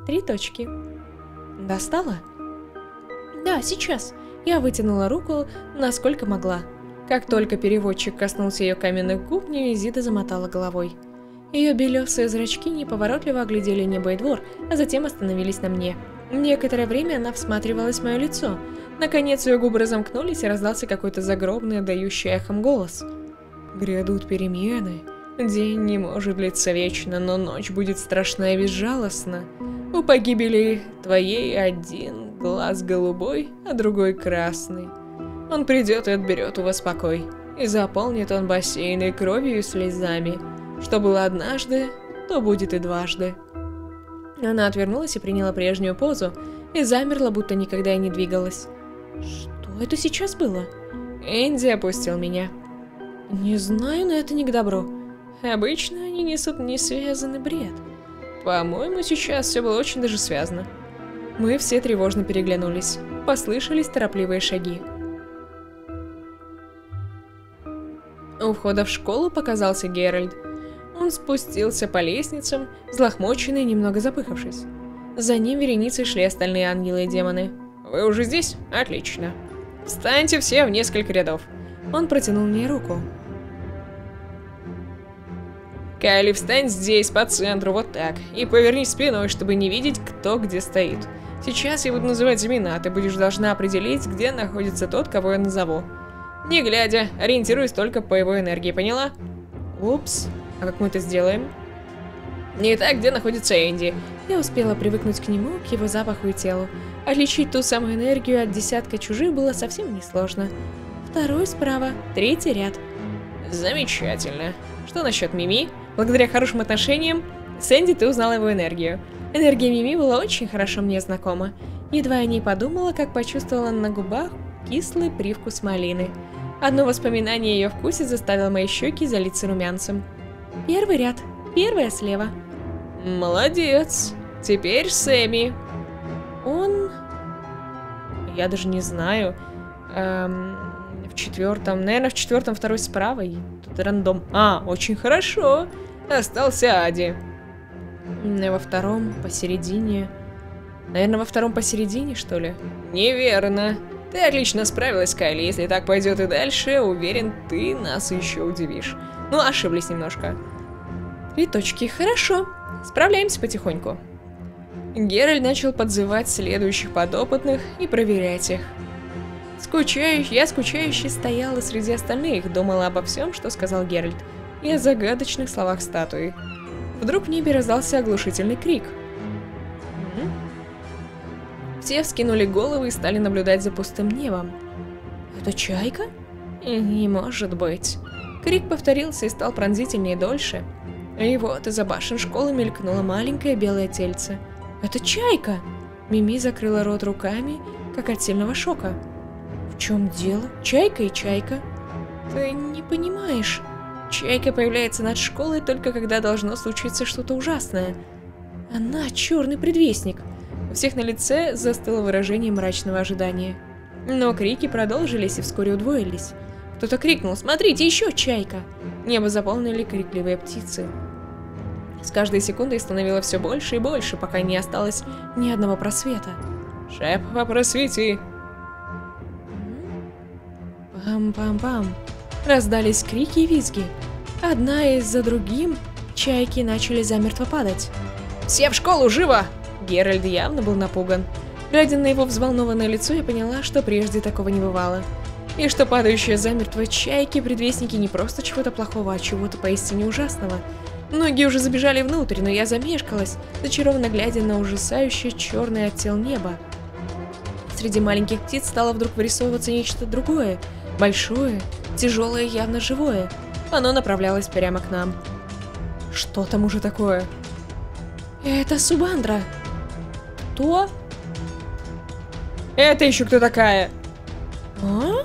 Три точки. Достала? Да, сейчас. Я вытянула руку, насколько могла. Как только переводчик коснулся ее каменных губ, Невизида замотала головой. Ее белесые зрачки неповоротливо оглядели небо и двор, а затем остановились на мне. Некоторое время она всматривалась в мое лицо. Наконец ее губы разомкнулись, и раздался какой-то загробный, отдающий эхом голос. «Грядут перемены. День не может длиться вечно, но ночь будет страшна и безжалостна. У погибели твоей один глаз голубой, а другой красный. Он придет и отберет у вас покой. И заполнит он бассейны кровью и слезами. Что было однажды, то будет и дважды. Она отвернулась и приняла прежнюю позу, и замерла, будто никогда и не двигалась. Что это сейчас было? Энди опустил меня. Не знаю, но это не к добру. Обычно они несут несвязанный бред. По-моему, сейчас все было очень даже связано. Мы все тревожно переглянулись. Послышались торопливые шаги. У входа в школу показался Геральт. Он спустился по лестницам, взлохмоченный немного запыхавшись. За ним вереницей шли остальные ангелы и демоны. «Вы уже здесь? Отлично. Встаньте все в несколько рядов». Он протянул мне руку. Кайли, встань здесь, по центру, вот так. И повернись спиной, чтобы не видеть, кто где стоит. Сейчас я буду называть имена, а ты будешь должна определить, где находится тот, кого я назову. Не глядя, ориентируюсь только по его энергии, поняла? Упс, а как мы это сделаем? Не так, где находится Энди. Я успела привыкнуть к нему, к его запаху и телу. Отличить ту самую энергию от десятка чужих было совсем несложно. Второй справа, третий ряд. Замечательно. Что насчет Мими? Благодаря хорошим отношениям, с Энди ты узнала его энергию. Энергия Мими была очень хорошо мне знакома. Едва я не подумала, как почувствовала на губах кислый привкус малины. Одно воспоминание о ее вкусе заставило мои щеки залиться румянцем. Первый ряд, первая слева. Молодец. Теперь Сэмми. Он... Я даже не знаю. Эм, в четвертом, наверное, в четвертом второй справа. Тут рандом. А, очень хорошо. Остался Ади. Во втором посередине. Наверное, во втором посередине, что ли? Неверно. Ты отлично справилась, Кайли. Если так пойдет и дальше, уверен, ты нас еще удивишь. Ну, ошиблись немножко. Три точки. Хорошо. Справляемся потихоньку. Геральт начал подзывать следующих подопытных и проверять их. Скучающий, я скучающе стояла среди остальных, думала обо всем, что сказал Геральт, и о загадочных словах статуи. Вдруг в небе раздался оглушительный крик. Все вскинули головы и стали наблюдать за пустым небом. Это чайка? Не может быть. Крик повторился и стал пронзительнее дольше. И вот из-за башен школы мелькнуло маленькое белое тельце. Это чайка! Мими закрыла рот руками, как от сильного шока. В чем дело? Чайка и чайка. Ты не понимаешь. Чайка появляется над школой только когда должно случиться что-то ужасное. Она черный предвестник. У всех на лице застыло выражение мрачного ожидания. Но крики продолжились и вскоре удвоились. Кто-то крикнул «Смотрите, еще чайка!» Небо заполнили крикливые птицы. С каждой секундой становилось все больше и больше, пока не осталось ни одного просвета. «Шепа, просвети!» Пам-пам-пам. Раздались крики и визги. Одна из за другим чайки начали замертво падать. «Все в школу, живо!» Геральд явно был напуган. Глядя на его взволнованное лицо, я поняла, что прежде такого не бывало. И что падающие замертво чайки предвестники не просто чего-то плохого, а чего-то поистине ужасного. Многие уже забежали внутрь, но я замешкалась, зачарованно глядя на ужасающее черное оттел неба. Среди маленьких птиц стало вдруг вырисовываться нечто другое, большое, тяжелое, явно живое. Оно направлялось прямо к нам. Что там уже такое? Это Субандра. Кто? Это еще кто такая? А?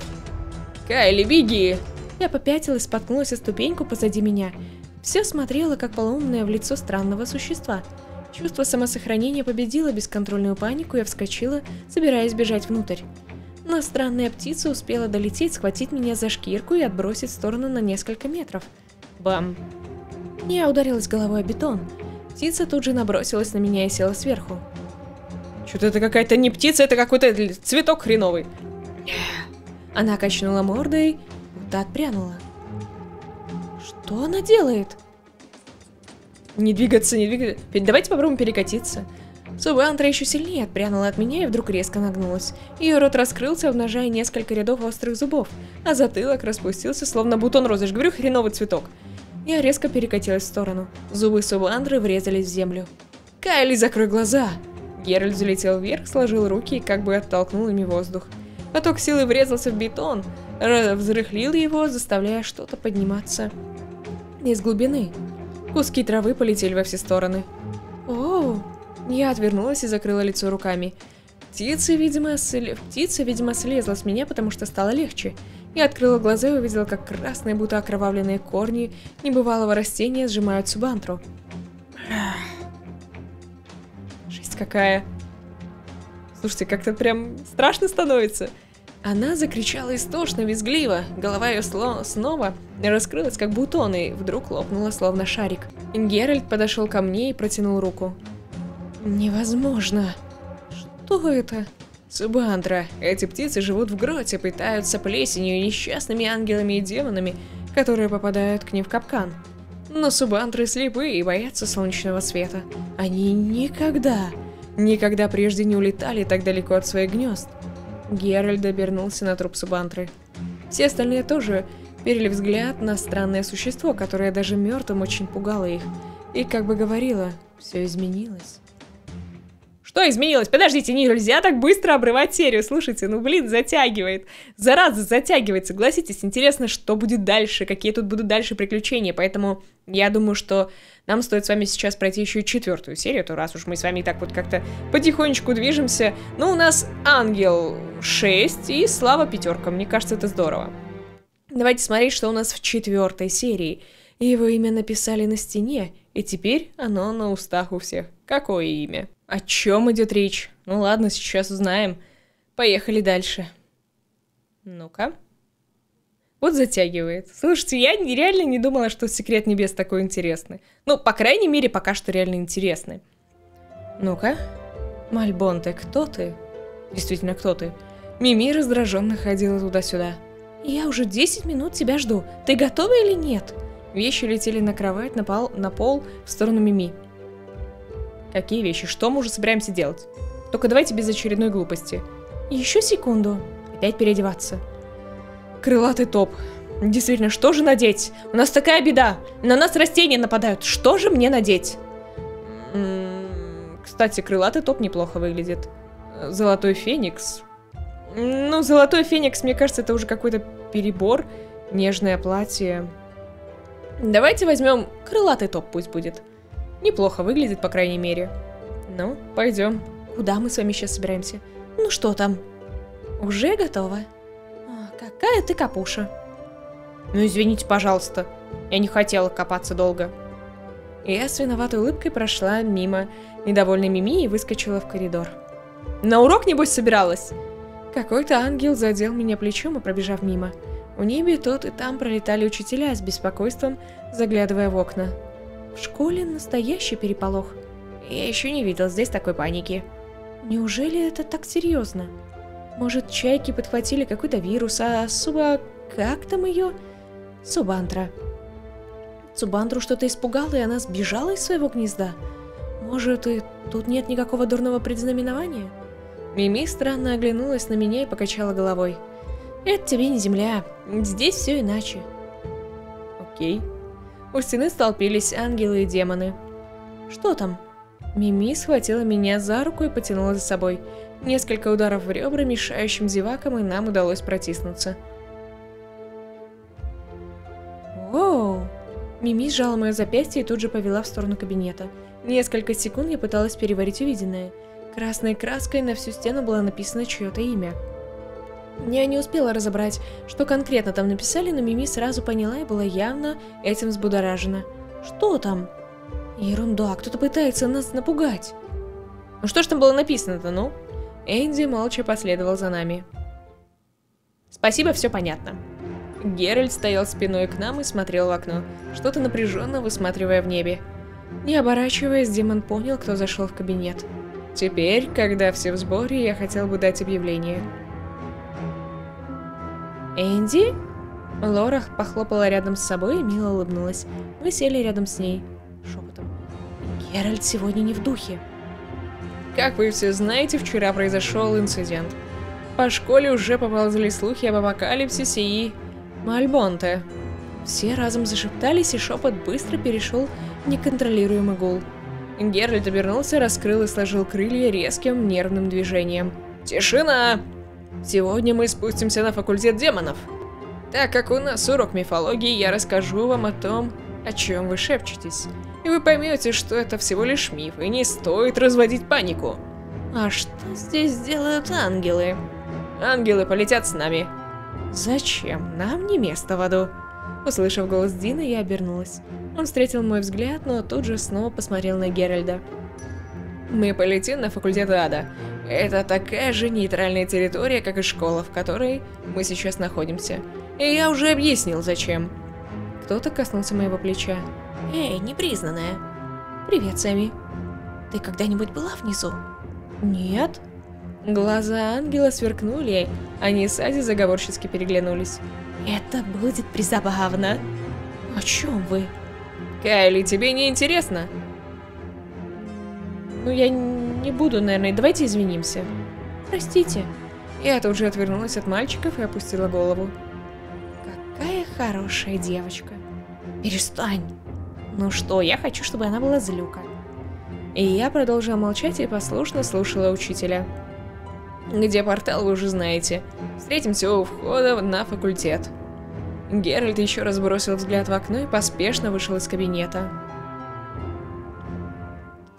Кайли, беги! Я попятилась, споткнулась о ступеньку позади меня. Все смотрела, как полоумное в лицо странного существа. Чувство самосохранения победило бесконтрольную панику, я вскочила, собираясь бежать внутрь. Но странная птица успела долететь, схватить меня за шкирку и отбросить в сторону на несколько метров. Бам! Я ударилась головой о бетон. Птица тут же набросилась на меня и села сверху. Что-то это какая-то не птица, это какой-то цветок хреновый. Она качнула мордой, будто отпрянула. Что она делает? Не двигаться, не двигаться. Давайте попробуем перекатиться. Субантра еще сильнее отпрянула от меня и вдруг резко нагнулась. Ее рот раскрылся, обнажая несколько рядов острых зубов, а затылок распустился, словно бутон розы. говорю, хреновый цветок. Я резко перекатилась в сторону. Зубы Субандры врезались в землю. «Кайли, закрой глаза!» Геральт залетел вверх, сложил руки и как бы оттолкнул ими воздух. Поток силы врезался в бетон, взрыхлил его, заставляя что-то подниматься из глубины. Куски травы полетели во все стороны. О, я отвернулась и закрыла лицо руками. Птица, видимо, сл... Птица, видимо, слезла с меня, потому что стало легче. Я открыла глаза и увидела, как красные, будто окровавленные корни небывалого растения сжимают субантру жесть какая. Слушайте, как-то прям страшно становится. Она закричала истошно, визгливо. Голова ее снова раскрылась, как бутон, и вдруг лопнула, словно шарик. Геральт подошел ко мне и протянул руку. Невозможно. Что это? Субандра. Эти птицы живут в гроте, питаются плесенью и несчастными ангелами и демонами, которые попадают к ним в капкан. Но субантры слепые и боятся солнечного света. Они никогда, никогда прежде не улетали так далеко от своих гнезд. Геральт обернулся на труп субантры. Все остальные тоже перели взгляд на странное существо, которое даже мертвым очень пугало их, и как бы говорило, все изменилось. Что изменилось? Подождите, нельзя так быстро обрывать серию. Слушайте, ну блин, затягивает. Зараза, затягивает. Согласитесь, интересно, что будет дальше, какие тут будут дальше приключения. Поэтому я думаю, что нам стоит с вами сейчас пройти еще и четвертую серию, то раз уж мы с вами так вот как-то потихонечку движемся. Ну, у нас Ангел 6 и Слава пятерка. Мне кажется, это здорово. Давайте смотреть, что у нас в четвертой серии. Его имя написали на стене, и теперь оно на устах у всех. Какое имя? О чем идет речь? Ну ладно, сейчас узнаем. Поехали дальше. Ну-ка. Вот затягивает. Слушайте, я реально не думала, что Секрет Небес такой интересный. Ну, по крайней мере, пока что реально интересный. Ну-ка. Мальбон, ты кто ты? Действительно, кто ты? Мими раздраженно ходила туда-сюда. Я уже 10 минут тебя жду. Ты готова или нет? Вещи летели на кровать, на пол, на пол в сторону Мими. Какие вещи? Что мы уже собираемся делать? Только давайте без очередной глупости. Еще секунду. Опять переодеваться. Крылатый топ. Действительно, что же надеть? У нас такая беда. На нас растения нападают. Что же мне надеть? Кстати, крылатый топ неплохо выглядит. Золотой феникс. Ну, золотой феникс, мне кажется, это уже какой-то перебор. Нежное платье. Давайте возьмем крылатый топ, пусть будет. Неплохо выглядит, по крайней мере. Ну, пойдем. Куда мы с вами сейчас собираемся? Ну что там? Уже готово? О, какая ты капуша. Ну, извините, пожалуйста. Я не хотела копаться долго. Я с виноватой улыбкой прошла мимо недовольной Мими и выскочила в коридор. На урок, небось, собиралась? Какой-то ангел задел меня плечом и пробежав мимо. У небе тут и там пролетали учителя с беспокойством, заглядывая в окна. В школе настоящий переполох. Я еще не видел здесь такой паники. Неужели это так серьезно? Может, чайки подхватили какой-то вирус, а Суба... как там ее? Субантра. Субантру что-то испугало, и она сбежала из своего гнезда? Может, и тут нет никакого дурного предзнаменования? Мими странно оглянулась на меня и покачала головой. «Это тебе не земля. Здесь все иначе». «Окей». У стены столпились ангелы и демоны. «Что там?» Мими схватила меня за руку и потянула за собой. Несколько ударов в ребра, мешающим зевакам, и нам удалось протиснуться. «Воу!» Мими сжала мое запястье и тут же повела в сторону кабинета. Несколько секунд я пыталась переварить увиденное – Красной краской на всю стену было написано чье-то имя. Я не успела разобрать, что конкретно там написали, но Мими сразу поняла и была явно этим взбудоражена. Что там? Ерунда, кто-то пытается нас напугать. Ну что ж там было написано-то, ну? Энди молча последовал за нами. Спасибо, все понятно. Геральт стоял спиной к нам и смотрел в окно, что-то напряженно высматривая в небе. Не оборачиваясь, демон понял, кто зашел в кабинет. Теперь, когда все в сборе, я хотел бы дать объявление. «Энди?» Лора похлопала рядом с собой и мило улыбнулась. Мы сели рядом с ней. Шепотом. «Геральт сегодня не в духе». Как вы все знаете, вчера произошел инцидент. По школе уже поползли слухи об апокалипсисе и... Мальбонте. Все разом зашептались, и шепот быстро перешел в неконтролируемый гул. Геральт обернулся, раскрыл и сложил крылья резким нервным движением. «Тишина! Сегодня мы спустимся на факультет демонов. Так как у нас урок мифологии, я расскажу вам о том, о чем вы шепчетесь. И вы поймете, что это всего лишь миф, и не стоит разводить панику. А что здесь делают ангелы? Ангелы полетят с нами. Зачем? Нам не место в аду. Услышав голос Дины, я обернулась. Он встретил мой взгляд, но тут же снова посмотрел на Геральда. Мы полетим на факультет ада. Это такая же нейтральная территория, как и школа, в которой мы сейчас находимся. И я уже объяснил, зачем. Кто-то коснулся моего плеча. Эй, непризнанная. Привет, Сэмми. Ты когда-нибудь была внизу? Нет. Глаза ангела сверкнули, они с Ади заговорчески переглянулись. Это будет призабавно. О чем вы? Кайли, тебе не интересно? Ну, я не буду, наверное. Давайте извинимся. Простите. Я тут же отвернулась от мальчиков и опустила голову. Какая хорошая девочка. Перестань. Ну что, я хочу, чтобы она была злюка. И я продолжала молчать и послушно слушала учителя. Где портал, вы уже знаете. Встретимся у входа на факультет. Геральт еще раз бросил взгляд в окно и поспешно вышел из кабинета.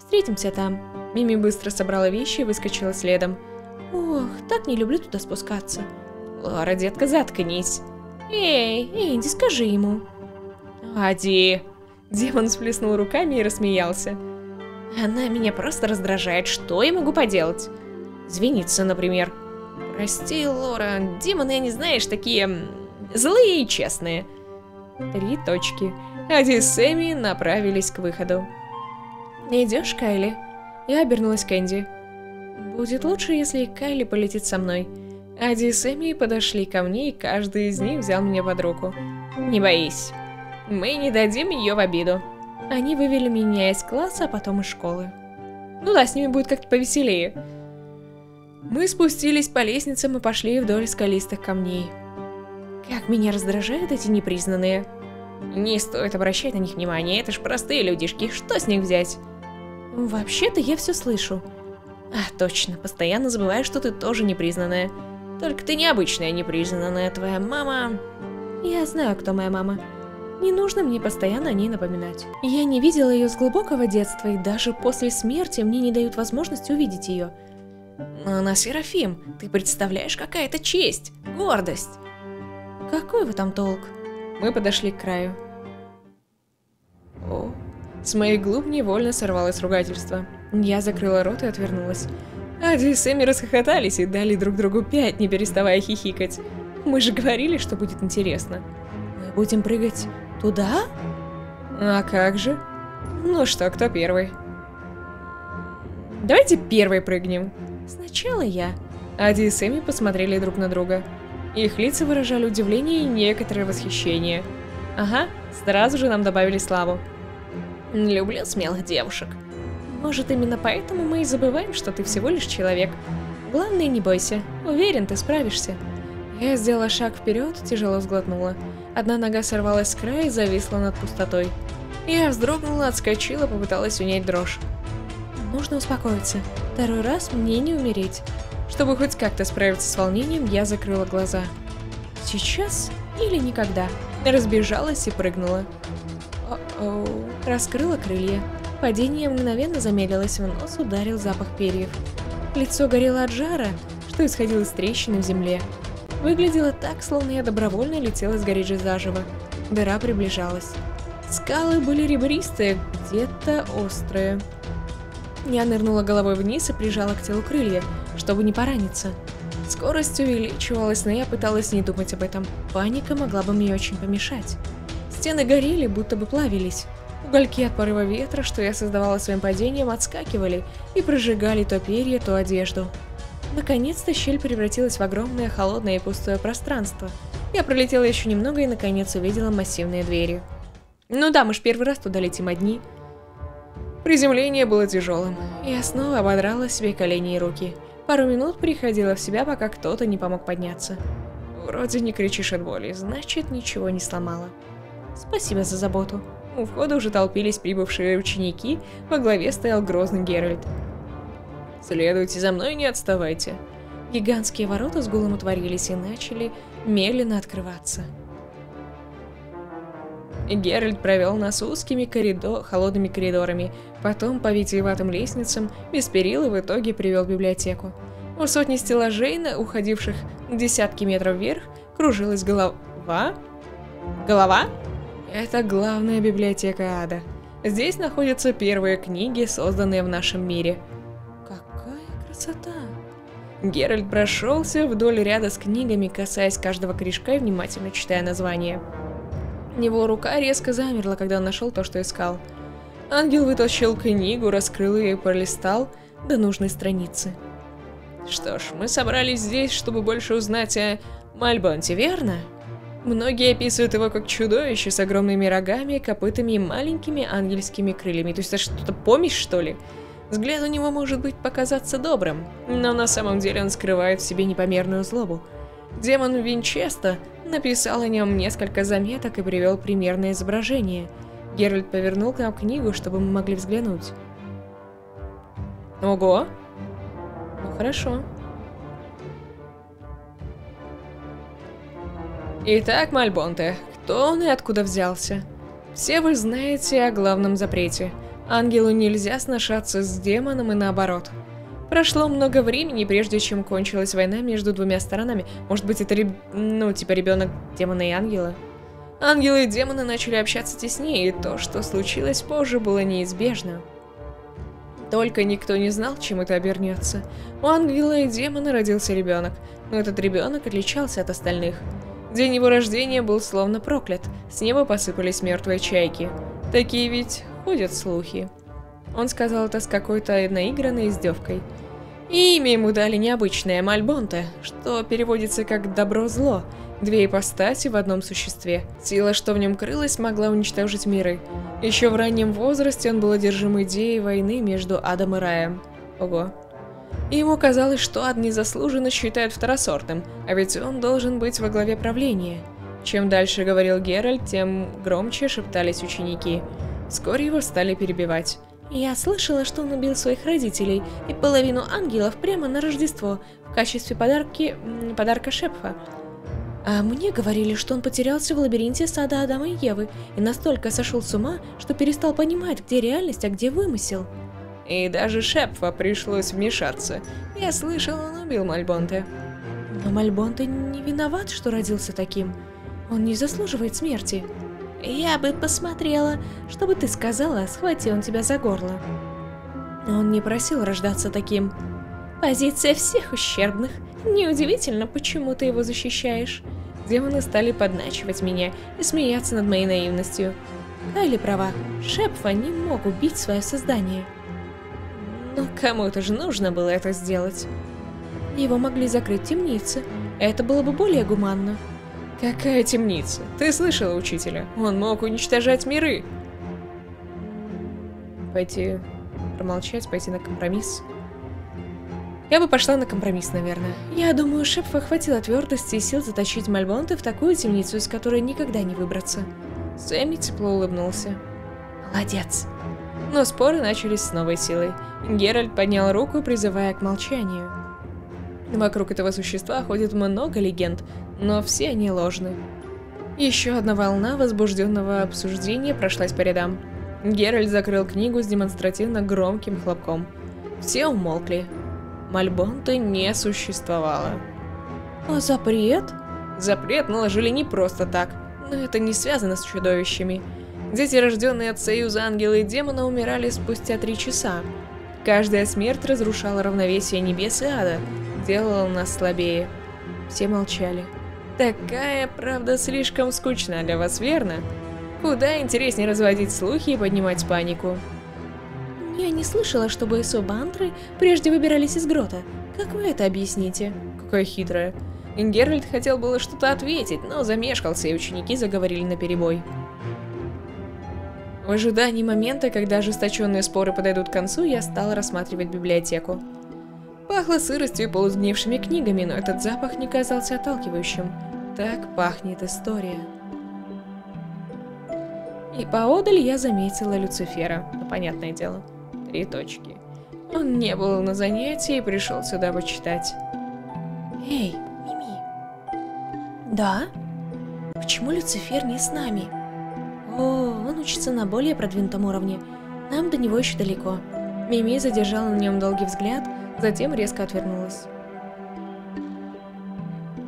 Встретимся там. Мими быстро собрала вещи и выскочила следом. Ох, так не люблю туда спускаться. Лора, детка, заткнись. Эй, Энди, скажи ему. Ади. Демон сплеснул руками и рассмеялся. Она меня просто раздражает, что я могу поделать? Извиниться, например. Прости, Лора, демоны, я не знаешь, такие злые и честные. Три точки. Ади и Сэмми направились к выходу. Идешь, Кайли? Я обернулась к Энди. Будет лучше, если Кайли полетит со мной. Ади и Сэмми подошли ко мне, и каждый из них взял меня под руку. Не боись, мы не дадим ее в обиду. Они вывели меня из класса, а потом из школы. Ну да, с ними будет как-то повеселее. Мы спустились по лестницам и пошли вдоль скалистых камней. Как меня раздражают эти непризнанные. Не стоит обращать на них внимания, это ж простые людишки, что с них взять? Вообще-то я все слышу. А, точно, постоянно забываю, что ты тоже непризнанная. Только ты необычная непризнанная, твоя мама... Я знаю, кто моя мама. Не нужно мне постоянно о ней напоминать. Я не видела ее с глубокого детства, и даже после смерти мне не дают возможности увидеть ее. Она Серафим, ты представляешь, какая это честь, гордость. Какой в этом толк? Мы подошли к краю. О, с моих губ невольно сорвалось ругательство. Я закрыла рот и отвернулась. Ади и Сэмми расхохотались и дали друг другу пять, не переставая хихикать. Мы же говорили, что будет интересно. Мы будем прыгать туда? А как же? Ну что, кто первый? Давайте первый прыгнем. Сначала я. Ади и Сэмми посмотрели друг на друга. Их лица выражали удивление и некоторое восхищение. Ага, сразу же нам добавили славу. Люблю смелых девушек. Может, именно поэтому мы и забываем, что ты всего лишь человек. Главное, не бойся. Уверен, ты справишься. Я сделала шаг вперед, тяжело сглотнула. Одна нога сорвалась с края и зависла над пустотой. Я вздрогнула, отскочила, попыталась унять дрожь. Нужно успокоиться. Второй раз мне не умереть. Чтобы хоть как-то справиться с волнением, я закрыла глаза. Сейчас или никогда. Разбежалась и прыгнула. О-оу. Раскрыла крылья. Падение мгновенно замедлилось, в нос ударил запах перьев. Лицо горело от жара, что исходило из трещины в земле. Выглядело так, словно я добровольно летела сгореть же заживо. Дыра приближалась. Скалы были ребристые, где-то острые. Я нырнула головой вниз и прижала к телу крылья, чтобы не пораниться. Скорость увеличивалась, но я пыталась не думать об этом. Паника могла бы мне очень помешать. Стены горели, будто бы плавились. Угольки от порыва ветра, что я создавала своим падением, отскакивали и прожигали то перья, то одежду. Наконец-то щель превратилась в огромное, холодное и пустое пространство. Я пролетела еще немного и наконец увидела массивные двери. Ну да, мы ж первый раз туда летим одни. Приземление было тяжелым. Я снова ободрала себе колени и руки. Пару минут приходила в себя, пока кто-то не помог подняться. Вроде не кричишь от боли, значит ничего не сломала. Спасибо за заботу. У входа уже толпились прибывшие ученики, во главе стоял грозный Геральт. Следуйте за мной, не отставайте. Гигантские ворота с гулом отворились и начали медленно открываться. Геральт провел нас узкими коридор... холодными коридорами, потом по витиеватым лестницам, без перил и в итоге привел в библиотеку. У сотни стеллажей, уходивших десятки метров вверх, кружилась голова... Голова? Это главная библиотека ада. Здесь находятся первые книги, созданные в нашем мире. Какая красота! Геральт прошелся вдоль ряда с книгами, касаясь каждого корешка и внимательно читая название. Его рука резко замерла, когда он нашел то, что искал. Ангел вытащил книгу, раскрыл ее и пролистал до нужной страницы. Что ж, мы собрались здесь, чтобы больше узнать о Мальбонте, верно? Многие описывают его как чудовище с огромными рогами, копытами и маленькими ангельскими крыльями. То есть это что-то помесь, что ли? Взгляд у него может быть показаться добрым, но на самом деле он скрывает в себе непомерную злобу. Демон Винчеста написал о нем несколько заметок и привел примерное изображение. Геральт повернул к нам книгу, чтобы мы могли взглянуть. Ого. Ну хорошо. Итак, Мальбонте, кто он и откуда взялся? Все вы знаете о главном запрете. Ангелу нельзя сношаться с демоном и наоборот. Прошло много времени, прежде чем кончилась война между двумя сторонами. Может быть, это, реб... ну, типа ребенок демона и ангела? Ангелы и демоны начали общаться теснее, и то, что случилось позже, было неизбежно. Только никто не знал, чем это обернется. У ангела и демона родился ребенок, но этот ребенок отличался от остальных. День его рождения был словно проклят, с неба посыпались мертвые чайки. Такие ведь ходят слухи. Он сказал это с какой-то наигранной издевкой. И имя ему дали необычное Мальбонте, что переводится как «добро-зло», две ипостаси в одном существе. Сила, что в нем крылась, могла уничтожить миры. Еще в раннем возрасте он был одержим идеей войны между адом и раем. Ого. И ему казалось, что ад незаслуженно считает второсортным, а ведь он должен быть во главе правления. Чем дальше говорил Геральт, тем громче шептались ученики. Вскоре его стали перебивать. Я слышала, что он убил своих родителей и половину ангелов прямо на Рождество в качестве подарки... подарка Шепфа. А мне говорили, что он потерялся в лабиринте сада Адама и Евы и настолько сошел с ума, что перестал понимать, где реальность, а где вымысел. И даже Шепфа пришлось вмешаться. Я слышал, он убил Мальбонте. Но Мальбонте не виноват, что родился таким. Он не заслуживает смерти. Я бы посмотрела, чтобы ты сказала, схватил он тебя за горло. Он не просил рождаться таким. Позиция всех ущербных. Неудивительно, почему ты его защищаешь. Демоны стали подначивать меня и смеяться над моей наивностью. Кайли права, Шепфа не мог убить свое создание. Но кому-то же нужно было это сделать. Его могли закрыть в темнице. Это было бы более гуманно. Какая темница? Ты слышала учителя? Он мог уничтожать миры. Пойти промолчать, пойти на компромисс. Я бы пошла на компромисс, наверное. Я думаю, Шепфа хватило твердости и сил затащить Мальбонте в такую темницу, из которой никогда не выбраться. Сэмми тепло улыбнулся. Молодец. Но споры начались с новой силой. Геральт поднял руку, призывая к молчанию. Вокруг этого существа ходит много легенд, но все они ложны. Еще одна волна возбужденного обсуждения прошлась по рядам. Геральт закрыл книгу с демонстративно громким хлопком. Все умолкли. Мальбонта не существовало. А запрет? Запрет наложили не просто так, но это не связано с чудовищами. Дети, рожденные от союза ангела и демона, умирали спустя три часа. Каждая смерть разрушала равновесие небес и ада, делала нас слабее. Все молчали. Такая правда слишком скучна для вас, верно? Куда интереснее разводить слухи и поднимать панику. Я не слышала, чтобы Эсо Бантры прежде выбирались из грота. Как вы это объясните? Какая хитрая. Геральт хотел было что-то ответить, но замешкался, и ученики заговорили на перебой. В ожидании момента, когда ожесточенные споры подойдут к концу, я стала рассматривать библиотеку. Пахло сыростью и полузгнившими книгами, но этот запах не казался отталкивающим. Так пахнет история. И поодаль я заметила Люцифера, ну, понятное дело. Три точки. Он не был на занятии и пришел сюда почитать. Эй, Мими. Да? Почему Люцифер не с нами? О, он учится на более продвинутом уровне. Нам до него еще далеко. Мими задержала на нем долгий взгляд, затем резко отвернулась.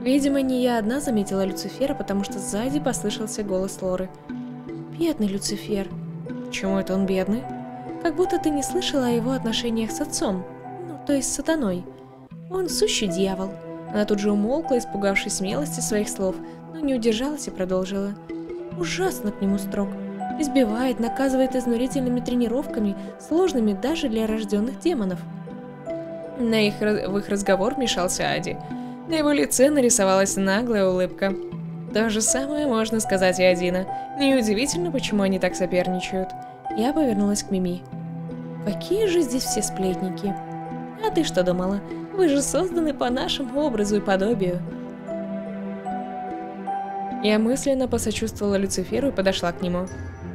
Видимо, не я одна заметила Люцифера, потому что сзади послышался голос Лоры. «Бедный Люцифер». «Почему это он бедный?» «Как будто ты не слышала о его отношениях с отцом, ну, то есть с сатаной. Он сущий дьявол». Она тут же умолкла, испугавшись смелости своих слов, но не удержалась и продолжила ужасно к нему строг. Избивает, наказывает изнурительными тренировками, сложными даже для рожденных демонов. На их, в их разговор вмешался Ади. На его лице нарисовалась наглая улыбка. То же самое можно сказать и Адина. Неудивительно, почему они так соперничают. Я повернулась к Мими. Какие же здесь все сплетники? А ты что думала? Вы же созданы по нашему образу и подобию. Я мысленно посочувствовала Люциферу и подошла к нему.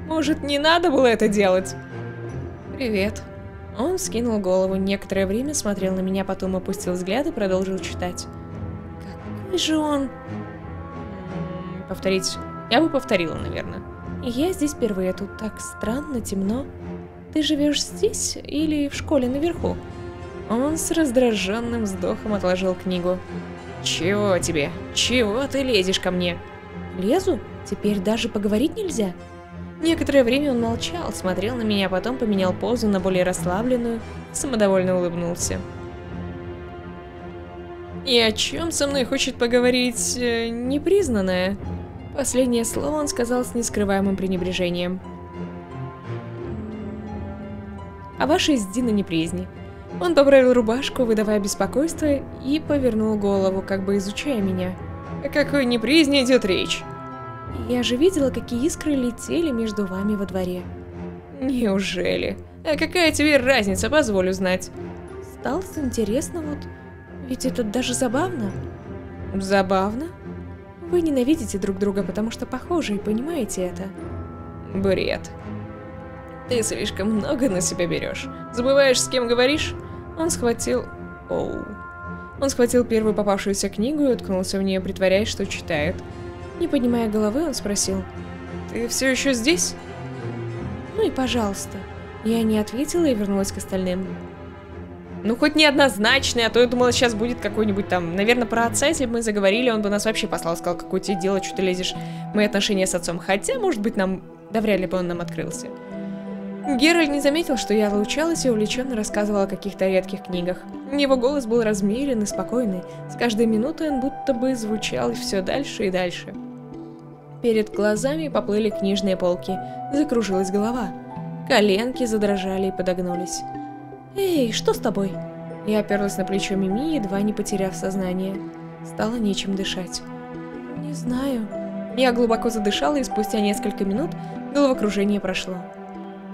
«Может, не надо было это делать?» «Привет». Он скинул голову, некоторое время смотрел на меня, потом опустил взгляд и продолжил читать. Какой же он... Повторить... Я бы повторила, наверное. Я здесь впервые, тут так странно, темно. Ты живешь здесь или в школе наверху? Он с раздраженным вздохом отложил книгу. «Чего тебе? Чего ты лезешь ко мне?» «Лезу? Теперь даже поговорить нельзя?» Некоторое время он молчал, смотрел на меня, потом поменял позу на более расслабленную, самодовольно улыбнулся. «И о чем со мной хочет поговорить э, непризнанная?» Последнее слово он сказал с нескрываемым пренебрежением. «О вашей с Дина неприязни». Он поправил рубашку, выдавая беспокойство, и повернул голову, как бы изучая меня. О какой неприязни идет речь? Я же видела, какие искры летели между вами во дворе. Неужели? А какая тебе разница, позволю знать? Стало интересно вот, ведь это даже забавно. Забавно? Вы ненавидите друг друга, потому что похожи, и понимаете это. Бред. Ты слишком много на себя берешь. Забываешь, с кем говоришь? Он схватил... Оу. Он схватил первую попавшуюся книгу и уткнулся в нее, притворяясь, что читает. Не поднимая головы, он спросил. «Ты все еще здесь?» «Ну и пожалуйста». Я не ответила и вернулась к остальным. Ну, хоть неоднозначный, а то я думала, сейчас будет какой-нибудь там... Наверное, про отца, если бы мы заговорили, он бы нас вообще послал, сказал, какое тебе дело, что ты лезешь в мои отношения с отцом. Хотя, может быть, нам... Да вряд ли бы он нам открылся. Геральт не заметил, что я отлучалась и увлеченно рассказывала о каких-то редких книгах. Его голос был размерен и спокойный. С каждой минутой он будто бы звучал все дальше и дальше. Перед глазами поплыли книжные полки. Закружилась голова. Коленки задрожали и подогнулись. «Эй, что с тобой?» Я оперлась на плечо Мими, едва не потеряв сознание. Стало нечем дышать. «Не знаю». Я глубоко задышала, и спустя несколько минут головокружение прошло.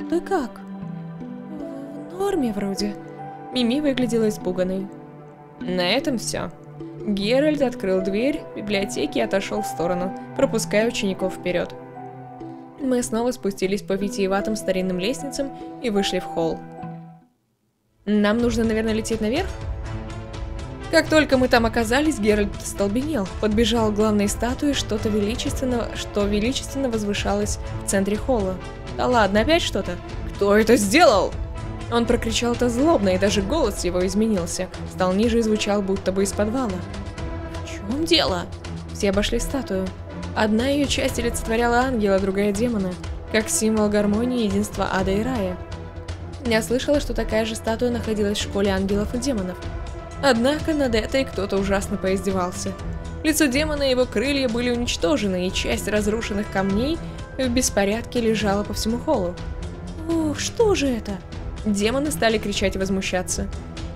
«Ты как?» «В норме вроде». Мими выглядела испуганной. На этом все. Геральт открыл дверь библиотеки и отошел в сторону, пропуская учеников вперед. Мы снова спустились по витиеватым старинным лестницам и вышли в холл. Нам нужно, наверное, лететь наверх? Как только мы там оказались, Геральт столбенел, подбежал к главной статуе что-то величественного, что величественно возвышалось в центре холла. Да ладно, опять что-то? Кто это сделал? Он прокричал это злобно, и даже голос его изменился, стал ниже и звучал будто бы из подвала. В чем дело? Все обошли статую. Одна ее часть олицетворяла ангела, другая демона, как символ гармонии, единства ада и рая. Я слышала, что такая же статуя находилась в школе ангелов и демонов. Однако над этой кто-то ужасно поиздевался. Лицо демона и его крылья были уничтожены, и часть разрушенных камней в беспорядке лежала по всему холлу. Ух, что же это? Демоны стали кричать и возмущаться.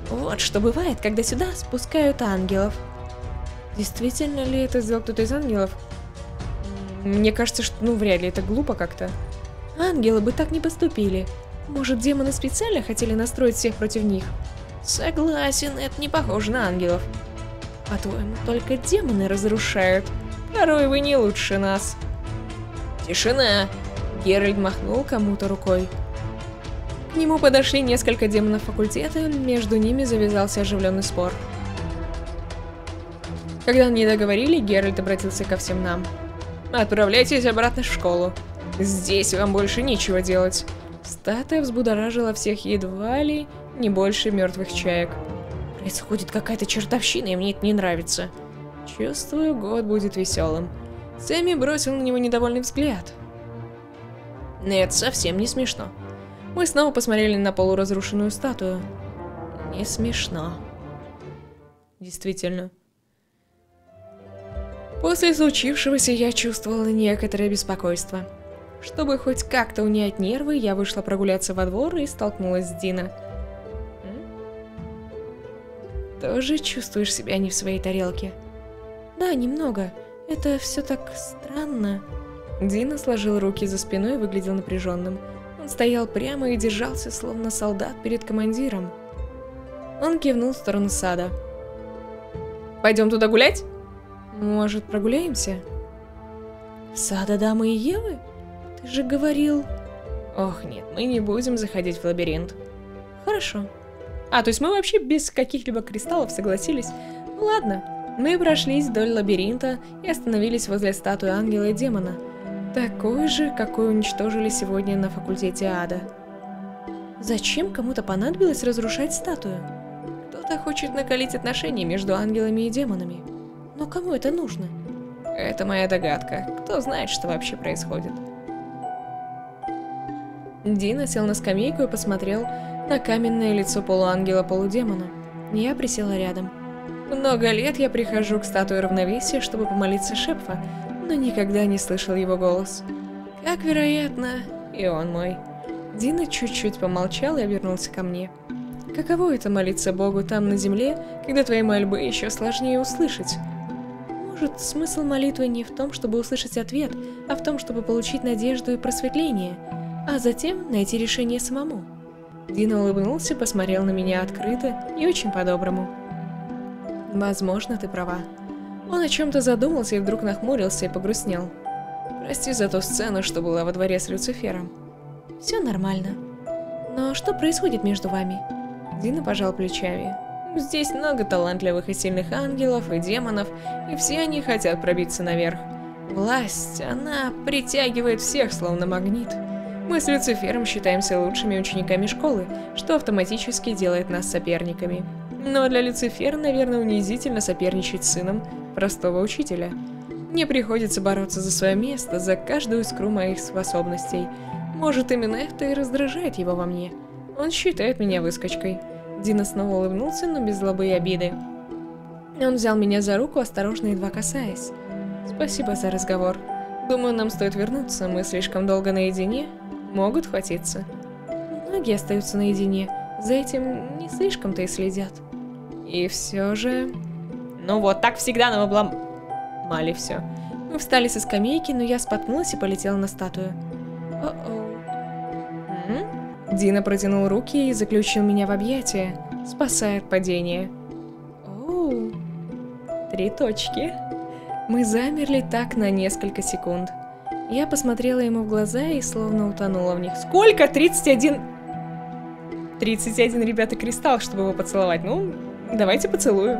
Вот что бывает, когда сюда спускают ангелов. Действительно ли это сделал кто-то из ангелов? Мне кажется, что ну вряд ли, это глупо как-то. Ангелы бы так не поступили. Может, демоны специально хотели настроить всех против них? Согласен, это не похоже на ангелов. По-твоему, только демоны разрушают. Порой вы не лучше нас. Тишина! Геральт махнул кому-то рукой. К нему подошли несколько демонов факультета, между ними завязался оживленный спор. Когда они договорили, Геральт обратился ко всем нам. «Отправляйтесь обратно в школу. Здесь вам больше нечего делать. Статуя взбудоражила всех едва ли не больше мертвых чаек. Происходит какая-то чертовщина, и мне это не нравится. Чувствую, год будет веселым. Сэмми бросил на него недовольный взгляд. Нет, совсем не смешно. Мы снова посмотрели на полуразрушенную статую. Не смешно. Действительно. После случившегося я чувствовала некоторое беспокойство. Чтобы хоть как-то унять нервы, я вышла прогуляться во двор и столкнулась с Дина. Тоже чувствуешь себя не в своей тарелке? Да, немного. Это все так странно. Дина сложил руки за спиной и выглядел напряженным. Он стоял прямо и держался, словно солдат перед командиром. Он кивнул в сторону сада. «Пойдем туда гулять?» «Может, прогуляемся?» «Сада дамы и Евы?» Ты же говорил... Ох, нет, мы не будем заходить в лабиринт. Хорошо. А, то есть мы вообще без каких-либо кристаллов согласились? Ну ладно. Мы прошлись вдоль лабиринта и остановились возле статуи ангела и демона. Такой же, какой уничтожили сегодня на факультете ада. Зачем кому-то понадобилось разрушать статую? Кто-то хочет накалить отношения между ангелами и демонами. Но кому это нужно? Это моя догадка. Кто знает, что вообще происходит. Дина сел на скамейку и посмотрел на каменное лицо полуангела-полудемона. Я присела рядом. Много лет я прихожу к статуе равновесия, чтобы помолиться Шепфа, но никогда не слышал его голос. Как вероятно, и он мой. Дина чуть-чуть помолчал и обернулся ко мне. Каково это молиться Богу там на земле, когда твои мольбы еще сложнее услышать? Может, смысл молитвы не в том, чтобы услышать ответ, а в том, чтобы получить надежду и просветление – а затем найти решение самому. Дина улыбнулся, посмотрел на меня открыто и очень по-доброму. Возможно, ты права. Он о чем-то задумался и вдруг нахмурился и погрустнел. Прости за ту сцену, что была во дворе с Люцифером. Все нормально. Но что происходит между вами? Дина пожал плечами. Здесь много талантливых и сильных ангелов и демонов, и все они хотят пробиться наверх. Власть, она притягивает всех, словно магнит. Мы с Люцифером считаемся лучшими учениками школы, что автоматически делает нас соперниками. Но для Люцифера, наверное, унизительно соперничать с сыном простого учителя. Мне приходится бороться за свое место, за каждую искру моих способностей. Может, именно это и раздражает его во мне. Он считает меня выскочкой. Дина снова улыбнулся, но без злобы и обиды. Он взял меня за руку, осторожно едва касаясь. Спасибо за разговор. Думаю, нам стоит вернуться, мы слишком долго наедине, могут хватиться. Многие остаются наедине, за этим не слишком-то и следят. И все же... Ну вот, так всегда нам обломали все. Мы встали со скамейки, но я споткнулась и полетела на статую. О-о. Дина протянул руки и заключил меня в объятия, спасая от падения. Оу. Три точки. Мы замерли так на несколько секунд. Я посмотрела ему в глаза и словно утонула в них. Сколько? 31... 31, ребята, кристалл, чтобы его поцеловать. Ну, давайте поцелую.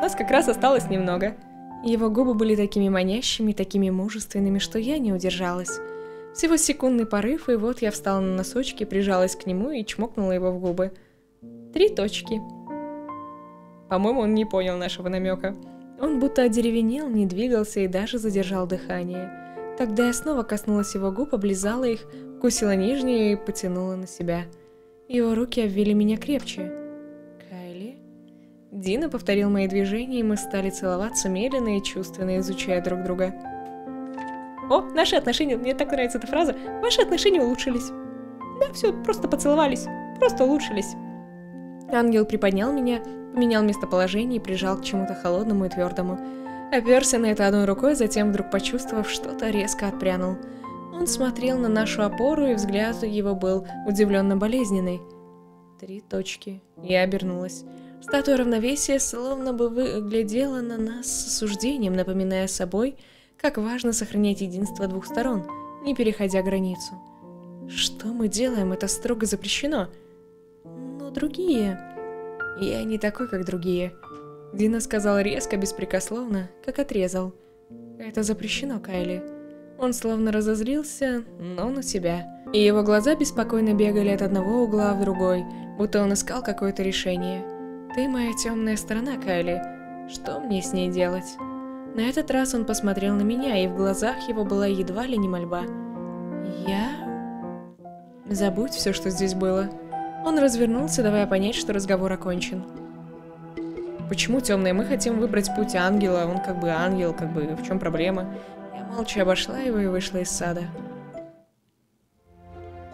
Нас как раз осталось немного. Его губы были такими манящими, такими мужественными, что я не удержалась. Всего секундный порыв, и вот я встала на носочки, прижалась к нему и чмокнула его в губы. Три точки. По-моему, он не понял нашего намека. Он будто одеревенел, не двигался и даже задержал дыхание. Тогда я снова коснулась его губ, облизала их, кусила нижние и потянула на себя. Его руки обвили меня крепче. Дина повторил мои движения, и мы стали целоваться медленно и чувственно, изучая друг друга. О, наши отношения, мне так нравится эта фраза, ваши отношения улучшились. Да, все, просто поцеловались, просто улучшились. Ангел приподнял меня, поменял местоположение и прижал к чему-то холодному и твердому. Оперся на это одной рукой, затем вдруг почувствовав что-то, резко отпрянул. Он смотрел на нашу опору, и взгляд его был удивленно болезненный. Три точки. Я обернулась. Статуя равновесия словно бы выглядела на нас с осуждением, напоминая собой, как важно сохранять единство двух сторон, не переходя границу. Что мы делаем? Это строго запрещено. Но другие... Я не такой, как другие. Дина сказал резко, беспрекословно, как отрезал. Это запрещено, Кайли. Он словно разозлился, но на себя. И его глаза беспокойно бегали от одного угла в другой, будто он искал какое-то решение. Ты моя темная сторона, Кайли. Что мне с ней делать? На этот раз он посмотрел на меня, и в глазах его была едва ли не мольба. Я... Забудь все, что здесь было. Он развернулся, давая понять, что разговор окончен. Почему темные? Мы хотим выбрать путь ангела, он как бы ангел, как бы в чем проблема? Я молча обошла его и вышла из сада.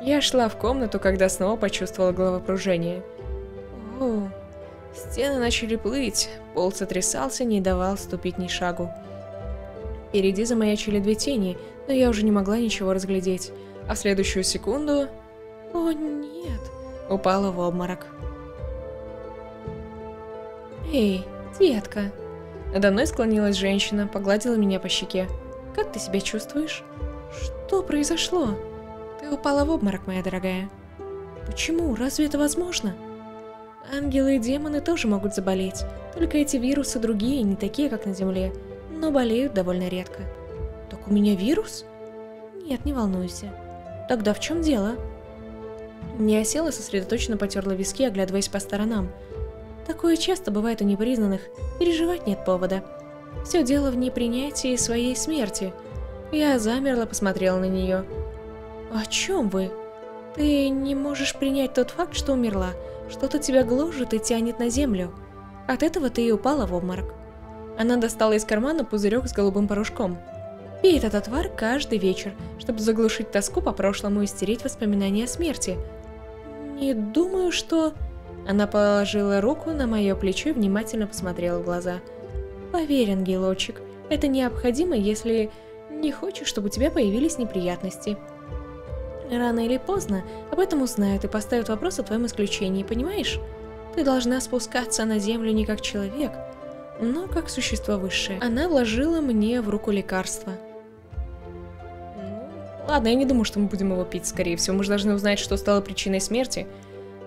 Я шла в комнату, когда снова почувствовала головокружение. О, стены начали плыть, пол сотрясался, не давал ступить ни шагу. Впереди замаячили две тени, но я уже не могла ничего разглядеть, а в следующую секунду... О нет! Упала в обморок. «Эй, детка!» Надо мной склонилась женщина, погладила меня по щеке. «Как ты себя чувствуешь?» «Что произошло?» «Ты упала в обморок, моя дорогая». Почему? Разве это возможно? Ангелы и демоны тоже могут заболеть, только эти вирусы другие, не такие, как на Земле, но болеют довольно редко. Так у меня вирус? Нет, не волнуйся. Тогда в чем дело? Я села сосредоточенно потерла виски, оглядываясь по сторонам. Такое часто бывает у непризнанных, переживать нет повода. Все дело в непринятии своей смерти. Я замерла, посмотрела на нее. «О чем вы? Ты не можешь принять тот факт, что умерла. Что-то тебя гложет и тянет на землю. От этого ты и упала в обморок». Она достала из кармана пузырек с голубым порошком. Пей этот отвар каждый вечер, чтобы заглушить тоску по прошлому и стереть воспоминания о смерти. Не думаю, что... Она положила руку на мое плечо и внимательно посмотрела в глаза. Поверь, ангелочек, это необходимо, если не хочешь, чтобы у тебя появились неприятности. Рано или поздно об этом узнают и поставят вопрос о твоем исключении, понимаешь? Ты должна спускаться на землю не как человек, но как существо высшее. Она вложила мне в руку лекарство. Ладно, я не думаю, что мы будем его пить, скорее всего. Мы же должны узнать, что стало причиной смерти.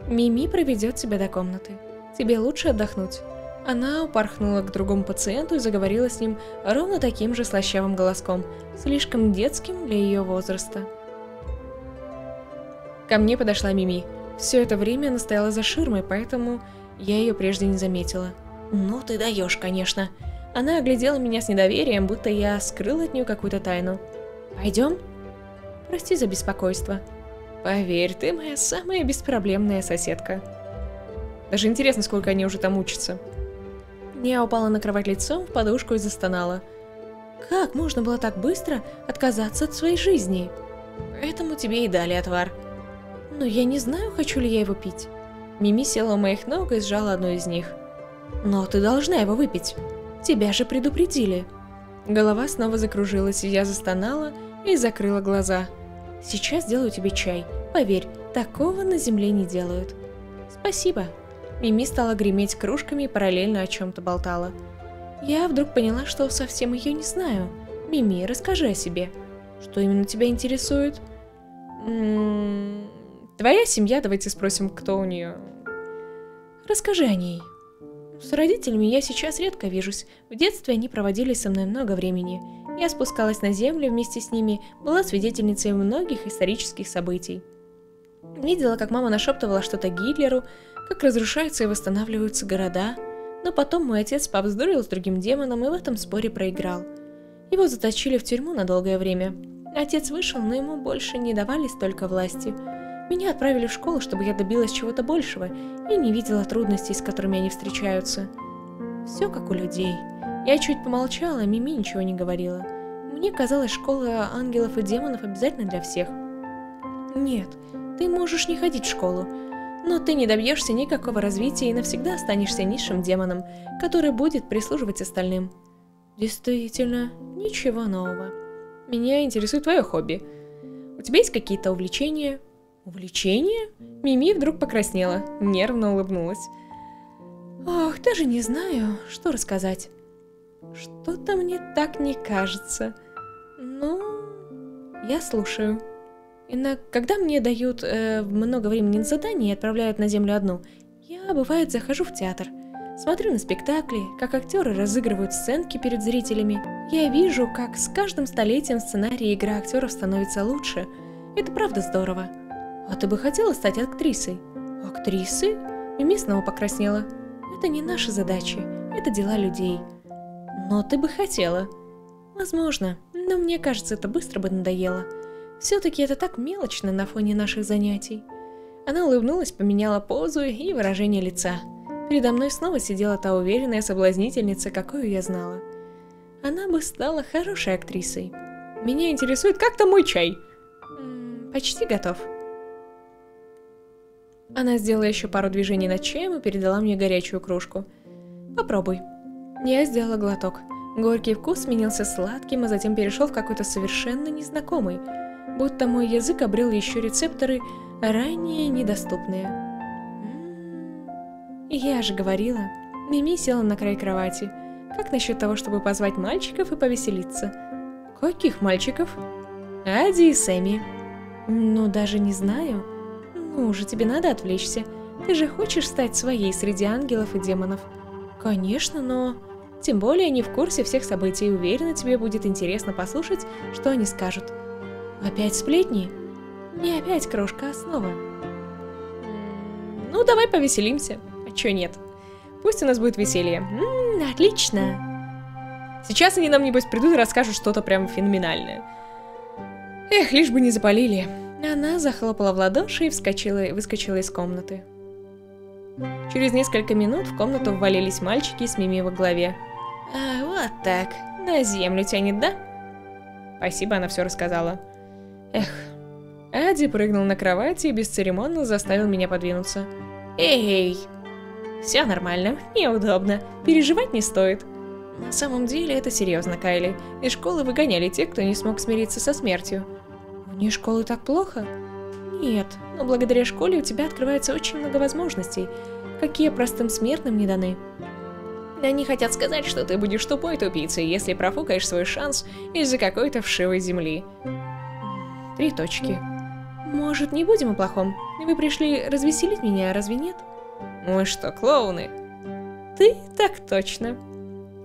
Мими проведет тебя до комнаты. Тебе лучше отдохнуть. Она упорхнула к другому пациенту и заговорила с ним ровно таким же слащавым голоском, слишком детским для ее возраста. Ко мне подошла Мими. Все это время она стояла за ширмой, поэтому я ее прежде не заметила. «Ну ты даешь, конечно». Она оглядела меня с недоверием, будто я скрыл от нее какую-то тайну. «Пойдем?» Прости за беспокойство. Поверь, ты моя самая беспроблемная соседка. Даже интересно, сколько они уже там учатся. Я упала на кровать лицом в подушку и застонала. Как можно было так быстро отказаться от своей жизни? Поэтому тебе и дали отвар. Но я не знаю, хочу ли я его пить. Мими села у моих ног и сжала одну из них. Но ты должна его выпить. Тебя же предупредили. Голова снова закружилась, и я застонала и закрыла глаза. Сейчас сделаю тебе чай. Поверь, такого на земле не делают. Спасибо. Мими стала греметь кружками и параллельно о чем-то болтала. Я вдруг поняла, что совсем ее не знаю. Мими, расскажи о себе. Что именно тебя интересует? М -м -м, твоя семья, давайте спросим, кто у нее. Расскажи о ней. С родителями я сейчас редко вижусь. В детстве они проводили со мной много времени. Я спускалась на землю вместе с ними, была свидетельницей многих исторических событий. Видела, как мама нашептывала что-то Гитлеру, как разрушаются и восстанавливаются города, но потом мой отец повздорил с другим демоном и в этом споре проиграл. Его заточили в тюрьму на долгое время. Отец вышел, но ему больше не давали столько власти. Меня отправили в школу, чтобы я добилась чего-то большего и не видела трудностей, с которыми они встречаются. Все как у людей. Я чуть помолчала, а Мими ничего не говорила. Мне казалось, школа ангелов и демонов обязательно для всех. Нет, ты можешь не ходить в школу, но ты не добьешься никакого развития и навсегда останешься низшим демоном, который будет прислуживать остальным. Действительно, ничего нового. Меня интересует твое хобби. У тебя есть какие-то увлечения? Увлечения? Мими вдруг покраснела, нервно улыбнулась. Ох, даже не знаю, что рассказать. Что-то мне так не кажется. Ну, я слушаю. И на, когда мне дают э, много времени на задание и отправляют на землю одну, я, бывает, захожу в театр. Смотрю на спектакли, как актеры разыгрывают сценки перед зрителями. Я вижу, как с каждым столетием сценарий игры актеров становится лучше. Это правда здорово. А ты бы хотела стать актрисой? Актрисы? Мими снова покраснела. Это не наши задачи, это дела людей. Но ты бы хотела. Возможно, но мне кажется, это быстро бы надоело. Все-таки это так мелочно на фоне наших занятий. Она улыбнулась, поменяла позу и выражение лица. Передо мной снова сидела та уверенная соблазнительница, какую я знала. Она бы стала хорошей актрисой. Меня интересует, как там мой чай? М -м, почти готов. Она сделала еще пару движений над чаем и передала мне горячую кружку. Попробуй. Я сделала глоток. Горький вкус сменился сладким, а затем перешел в какой-то совершенно незнакомый, будто мой язык обрел еще рецепторы, ранее недоступные. М-м-м. Я же говорила. Мими села на край кровати. Как насчет того, чтобы позвать мальчиков и повеселиться? Каких мальчиков? Ади и Сэмми. Ну, даже не знаю. Ну уже тебе надо отвлечься. Ты же хочешь стать своей среди ангелов и демонов? Конечно, но... Тем более они в курсе всех событий, и уверена, тебе будет интересно послушать, что они скажут. Опять сплетни? Не опять крошка, а снова. Ну, давай повеселимся. А чё нет? Пусть у нас будет веселье. -м, отлично. Сейчас они нам, небось, придут и расскажут что-то прям феноменальное. Эх, лишь бы не запалили. Она захлопала в ладоши и вскочила, выскочила из комнаты. Через несколько минут в комнату ввалились мальчики с Мими во главе. А, вот так. На землю тянет, да? Спасибо, она все рассказала. Эх. Ади прыгнул на кровати и бесцеремонно заставил меня подвинуться. Эй! Все нормально, неудобно. Переживать не стоит. На самом деле это серьезно, Кайли. Из школы выгоняли тех, кто не смог смириться со смертью. Вне школы так плохо? Нет, но благодаря школе у тебя открывается очень много возможностей, какие простым смертным не даны. Они хотят сказать, что ты будешь тупой тупицей, если профукаешь свой шанс из-за какой-то вшивой земли. Три точки. Может, не будем о плохом? Вы пришли развеселить меня, разве нет? Мы что, клоуны? Ты? Так точно.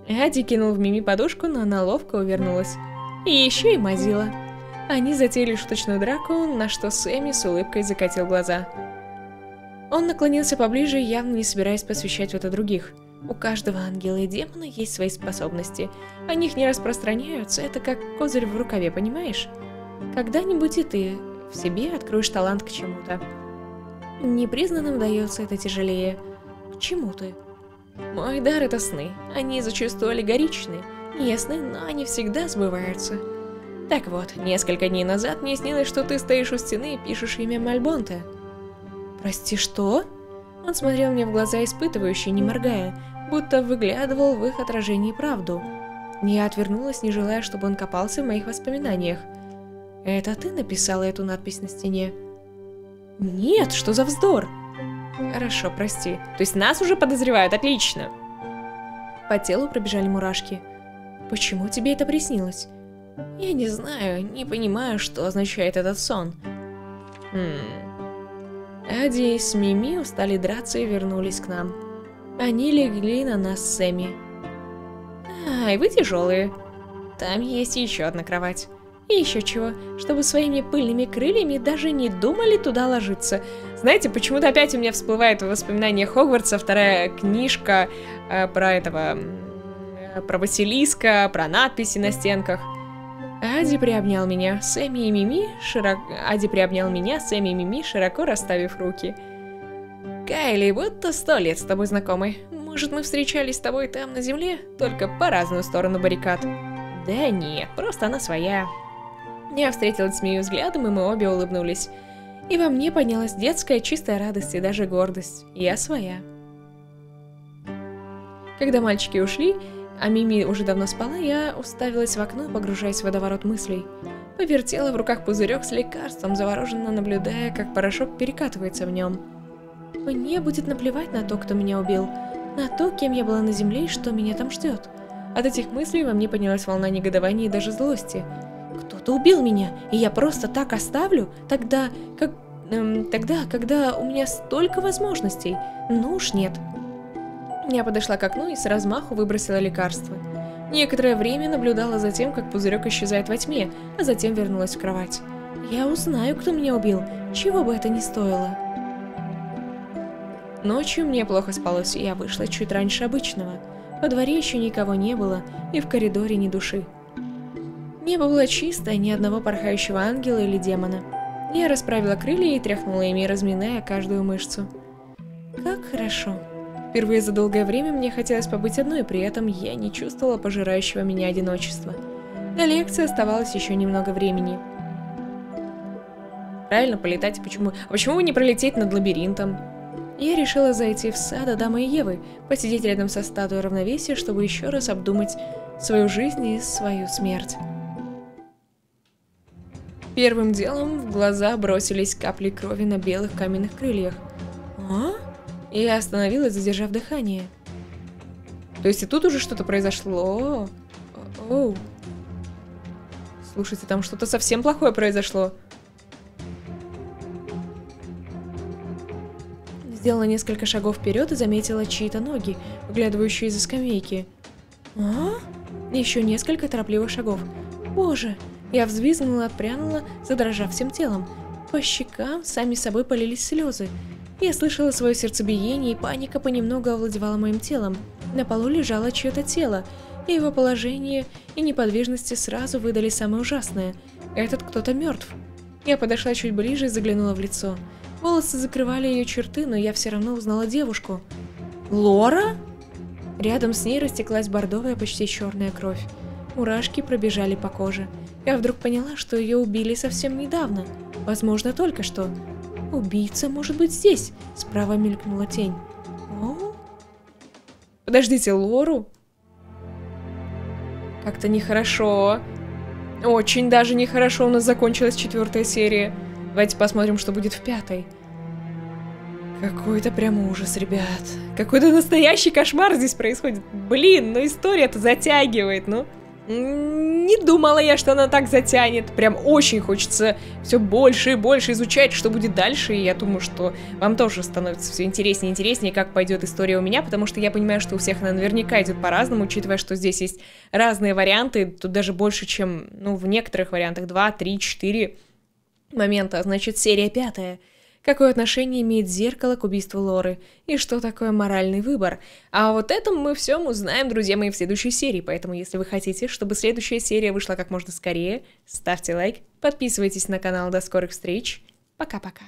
Ади кинул в Мими подушку, но она ловко увернулась. И еще и мазила. Они затеяли шуточную драку, на что Сэмми с улыбкой закатил глаза. Он наклонился поближе, явно не собираясь посвящать в это других. У каждого ангела и демона есть свои способности. О них не распространяются, это как козырь в рукаве, понимаешь? Когда-нибудь и ты в себе откроешь талант к чему-то. Непризнанным дается это тяжелее. К чему ты? Мой дар — это сны. Они зачастую аллегоричны, ясны, но они всегда сбываются. Так вот, несколько дней назад мне снилось, что ты стоишь у стены и пишешь имя Мальбонте. Прости, что? Он смотрел мне в глаза испытывающе, не моргая, будто выглядывал в их отражении правду. Я отвернулась, не желая, чтобы он копался в моих воспоминаниях. «Это ты написала эту надпись на стене?» «Нет, что за вздор?» «Хорошо, прости. То есть нас уже подозревают, отлично!» По телу пробежали мурашки. «Почему тебе это приснилось?» Я не знаю, не понимаю, что означает этот сон. Хм. Ади с Мими устали драться и вернулись к нам. Они легли на нас с Эми. Ай, вы тяжелые. Там есть еще одна кровать. И еще чего, чтобы своими пыльными крыльями даже не думали туда ложиться. Знаете, почему-то опять у меня всплывает в воспоминаниях Хогвартса вторая книжка э, про этого... Э, про Василиска, про надписи на стенках. Ади приобнял меня, Сэмми и Мими широко... Ади приобнял меня, Сэмми и Мими, широко расставив руки. Кайли, будто сто лет с тобой знакомы. Может, мы встречались с тобой там, на земле, только по разную сторону баррикад? Да нет, просто она своя. Я встретилась с Мию взглядом, и мы обе улыбнулись. И во мне поднялась детская чистая радость и даже гордость. Я своя. Когда мальчики ушли, а Мими уже давно спала, я уставилась в окно, погружаясь в водоворот мыслей. Повертела в руках пузырек с лекарством, завороженно наблюдая, как порошок перекатывается в нем. Мне будет наплевать на то, кто меня убил, на то, кем я была на земле и что меня там ждет. От этих мыслей во мне поднялась волна негодования и даже злости. Кто-то убил меня, и я просто так оставлю? Тогда, как... Эм, тогда, когда у меня столько возможностей? Ну уж нет. Я подошла к окну и с размаху выбросила лекарство. Некоторое время наблюдала за тем, как пузырек исчезает во тьме, а затем вернулась в кровать. Я узнаю, кто меня убил, чего бы это ни стоило. Ночью мне плохо спалось, и я вышла чуть раньше обычного. Во дворе еще никого не было, и в коридоре ни души. Небо было чистое, ни одного порхающего ангела или демона. Я расправила крылья и тряхнула ими, разминая каждую мышцу. Как хорошо. Впервые за долгое время мне хотелось побыть одной, при этом я не чувствовала пожирающего меня одиночества. До лекции оставалось еще немного времени. Правильно, полетать, почему? А почему бы не пролететь над лабиринтом? Я решила зайти в сад Адама и Евы, посидеть рядом со статуей равновесия, чтобы еще раз обдумать свою жизнь и свою смерть. Первым делом в глаза бросились капли крови на белых каменных крыльях. А? Я остановилась, задержав дыхание. То есть и тут уже что-то произошло? Оу. Слушайте, там что-то совсем плохое произошло. Сделала несколько шагов вперед и заметила чьи-то ноги, выглядывающие из-за скамейки. А? Еще несколько торопливых шагов. Боже! Я взвизгнула, отпрянула, задрожав всем телом. По щекам сами собой полились слезы. Я слышала свое сердцебиение, и паника понемногу овладевала моим телом. На полу лежало чье-то тело, и его положение и неподвижности сразу выдали самое ужасное. Этот кто-то мертв. Я подошла чуть ближе и заглянула в лицо. Волосы закрывали ее черты, но я все равно узнала девушку. Лора? Рядом с ней растеклась бордовая, почти черная кровь. Мурашки пробежали по коже. Я вдруг поняла, что ее убили совсем недавно. Возможно, только что. Убийца может быть здесь. Справа мелькнула тень. О? Подождите, Лору? Как-то нехорошо. Очень даже нехорошо у нас закончилась четвертая серия. Давайте посмотрим, что будет в пятой. Какой-то прям ужас, ребят. Какой-то настоящий кошмар здесь происходит. Блин, ну история-то затягивает, ну. Не думала я, что она так затянет. Прям очень хочется все больше и больше изучать, что будет дальше. И я думаю, что вам тоже становится все интереснее и интереснее, как пойдет история у меня, потому что я понимаю, что у всех она наверняка идет по-разному, учитывая, что здесь есть разные варианты. Тут даже больше, чем, ну, в некоторых вариантах 2, 3, 4 момента. Значит, серия пятая. Какое отношение имеет зеркало к убийству Лоры? И что такое моральный выбор? А вот этом мы все узнаем, друзья мои, в следующей серии. Поэтому, если вы хотите, чтобы следующая серия вышла как можно скорее, ставьте лайк, подписывайтесь на канал. До скорых встреч. Пока-пока.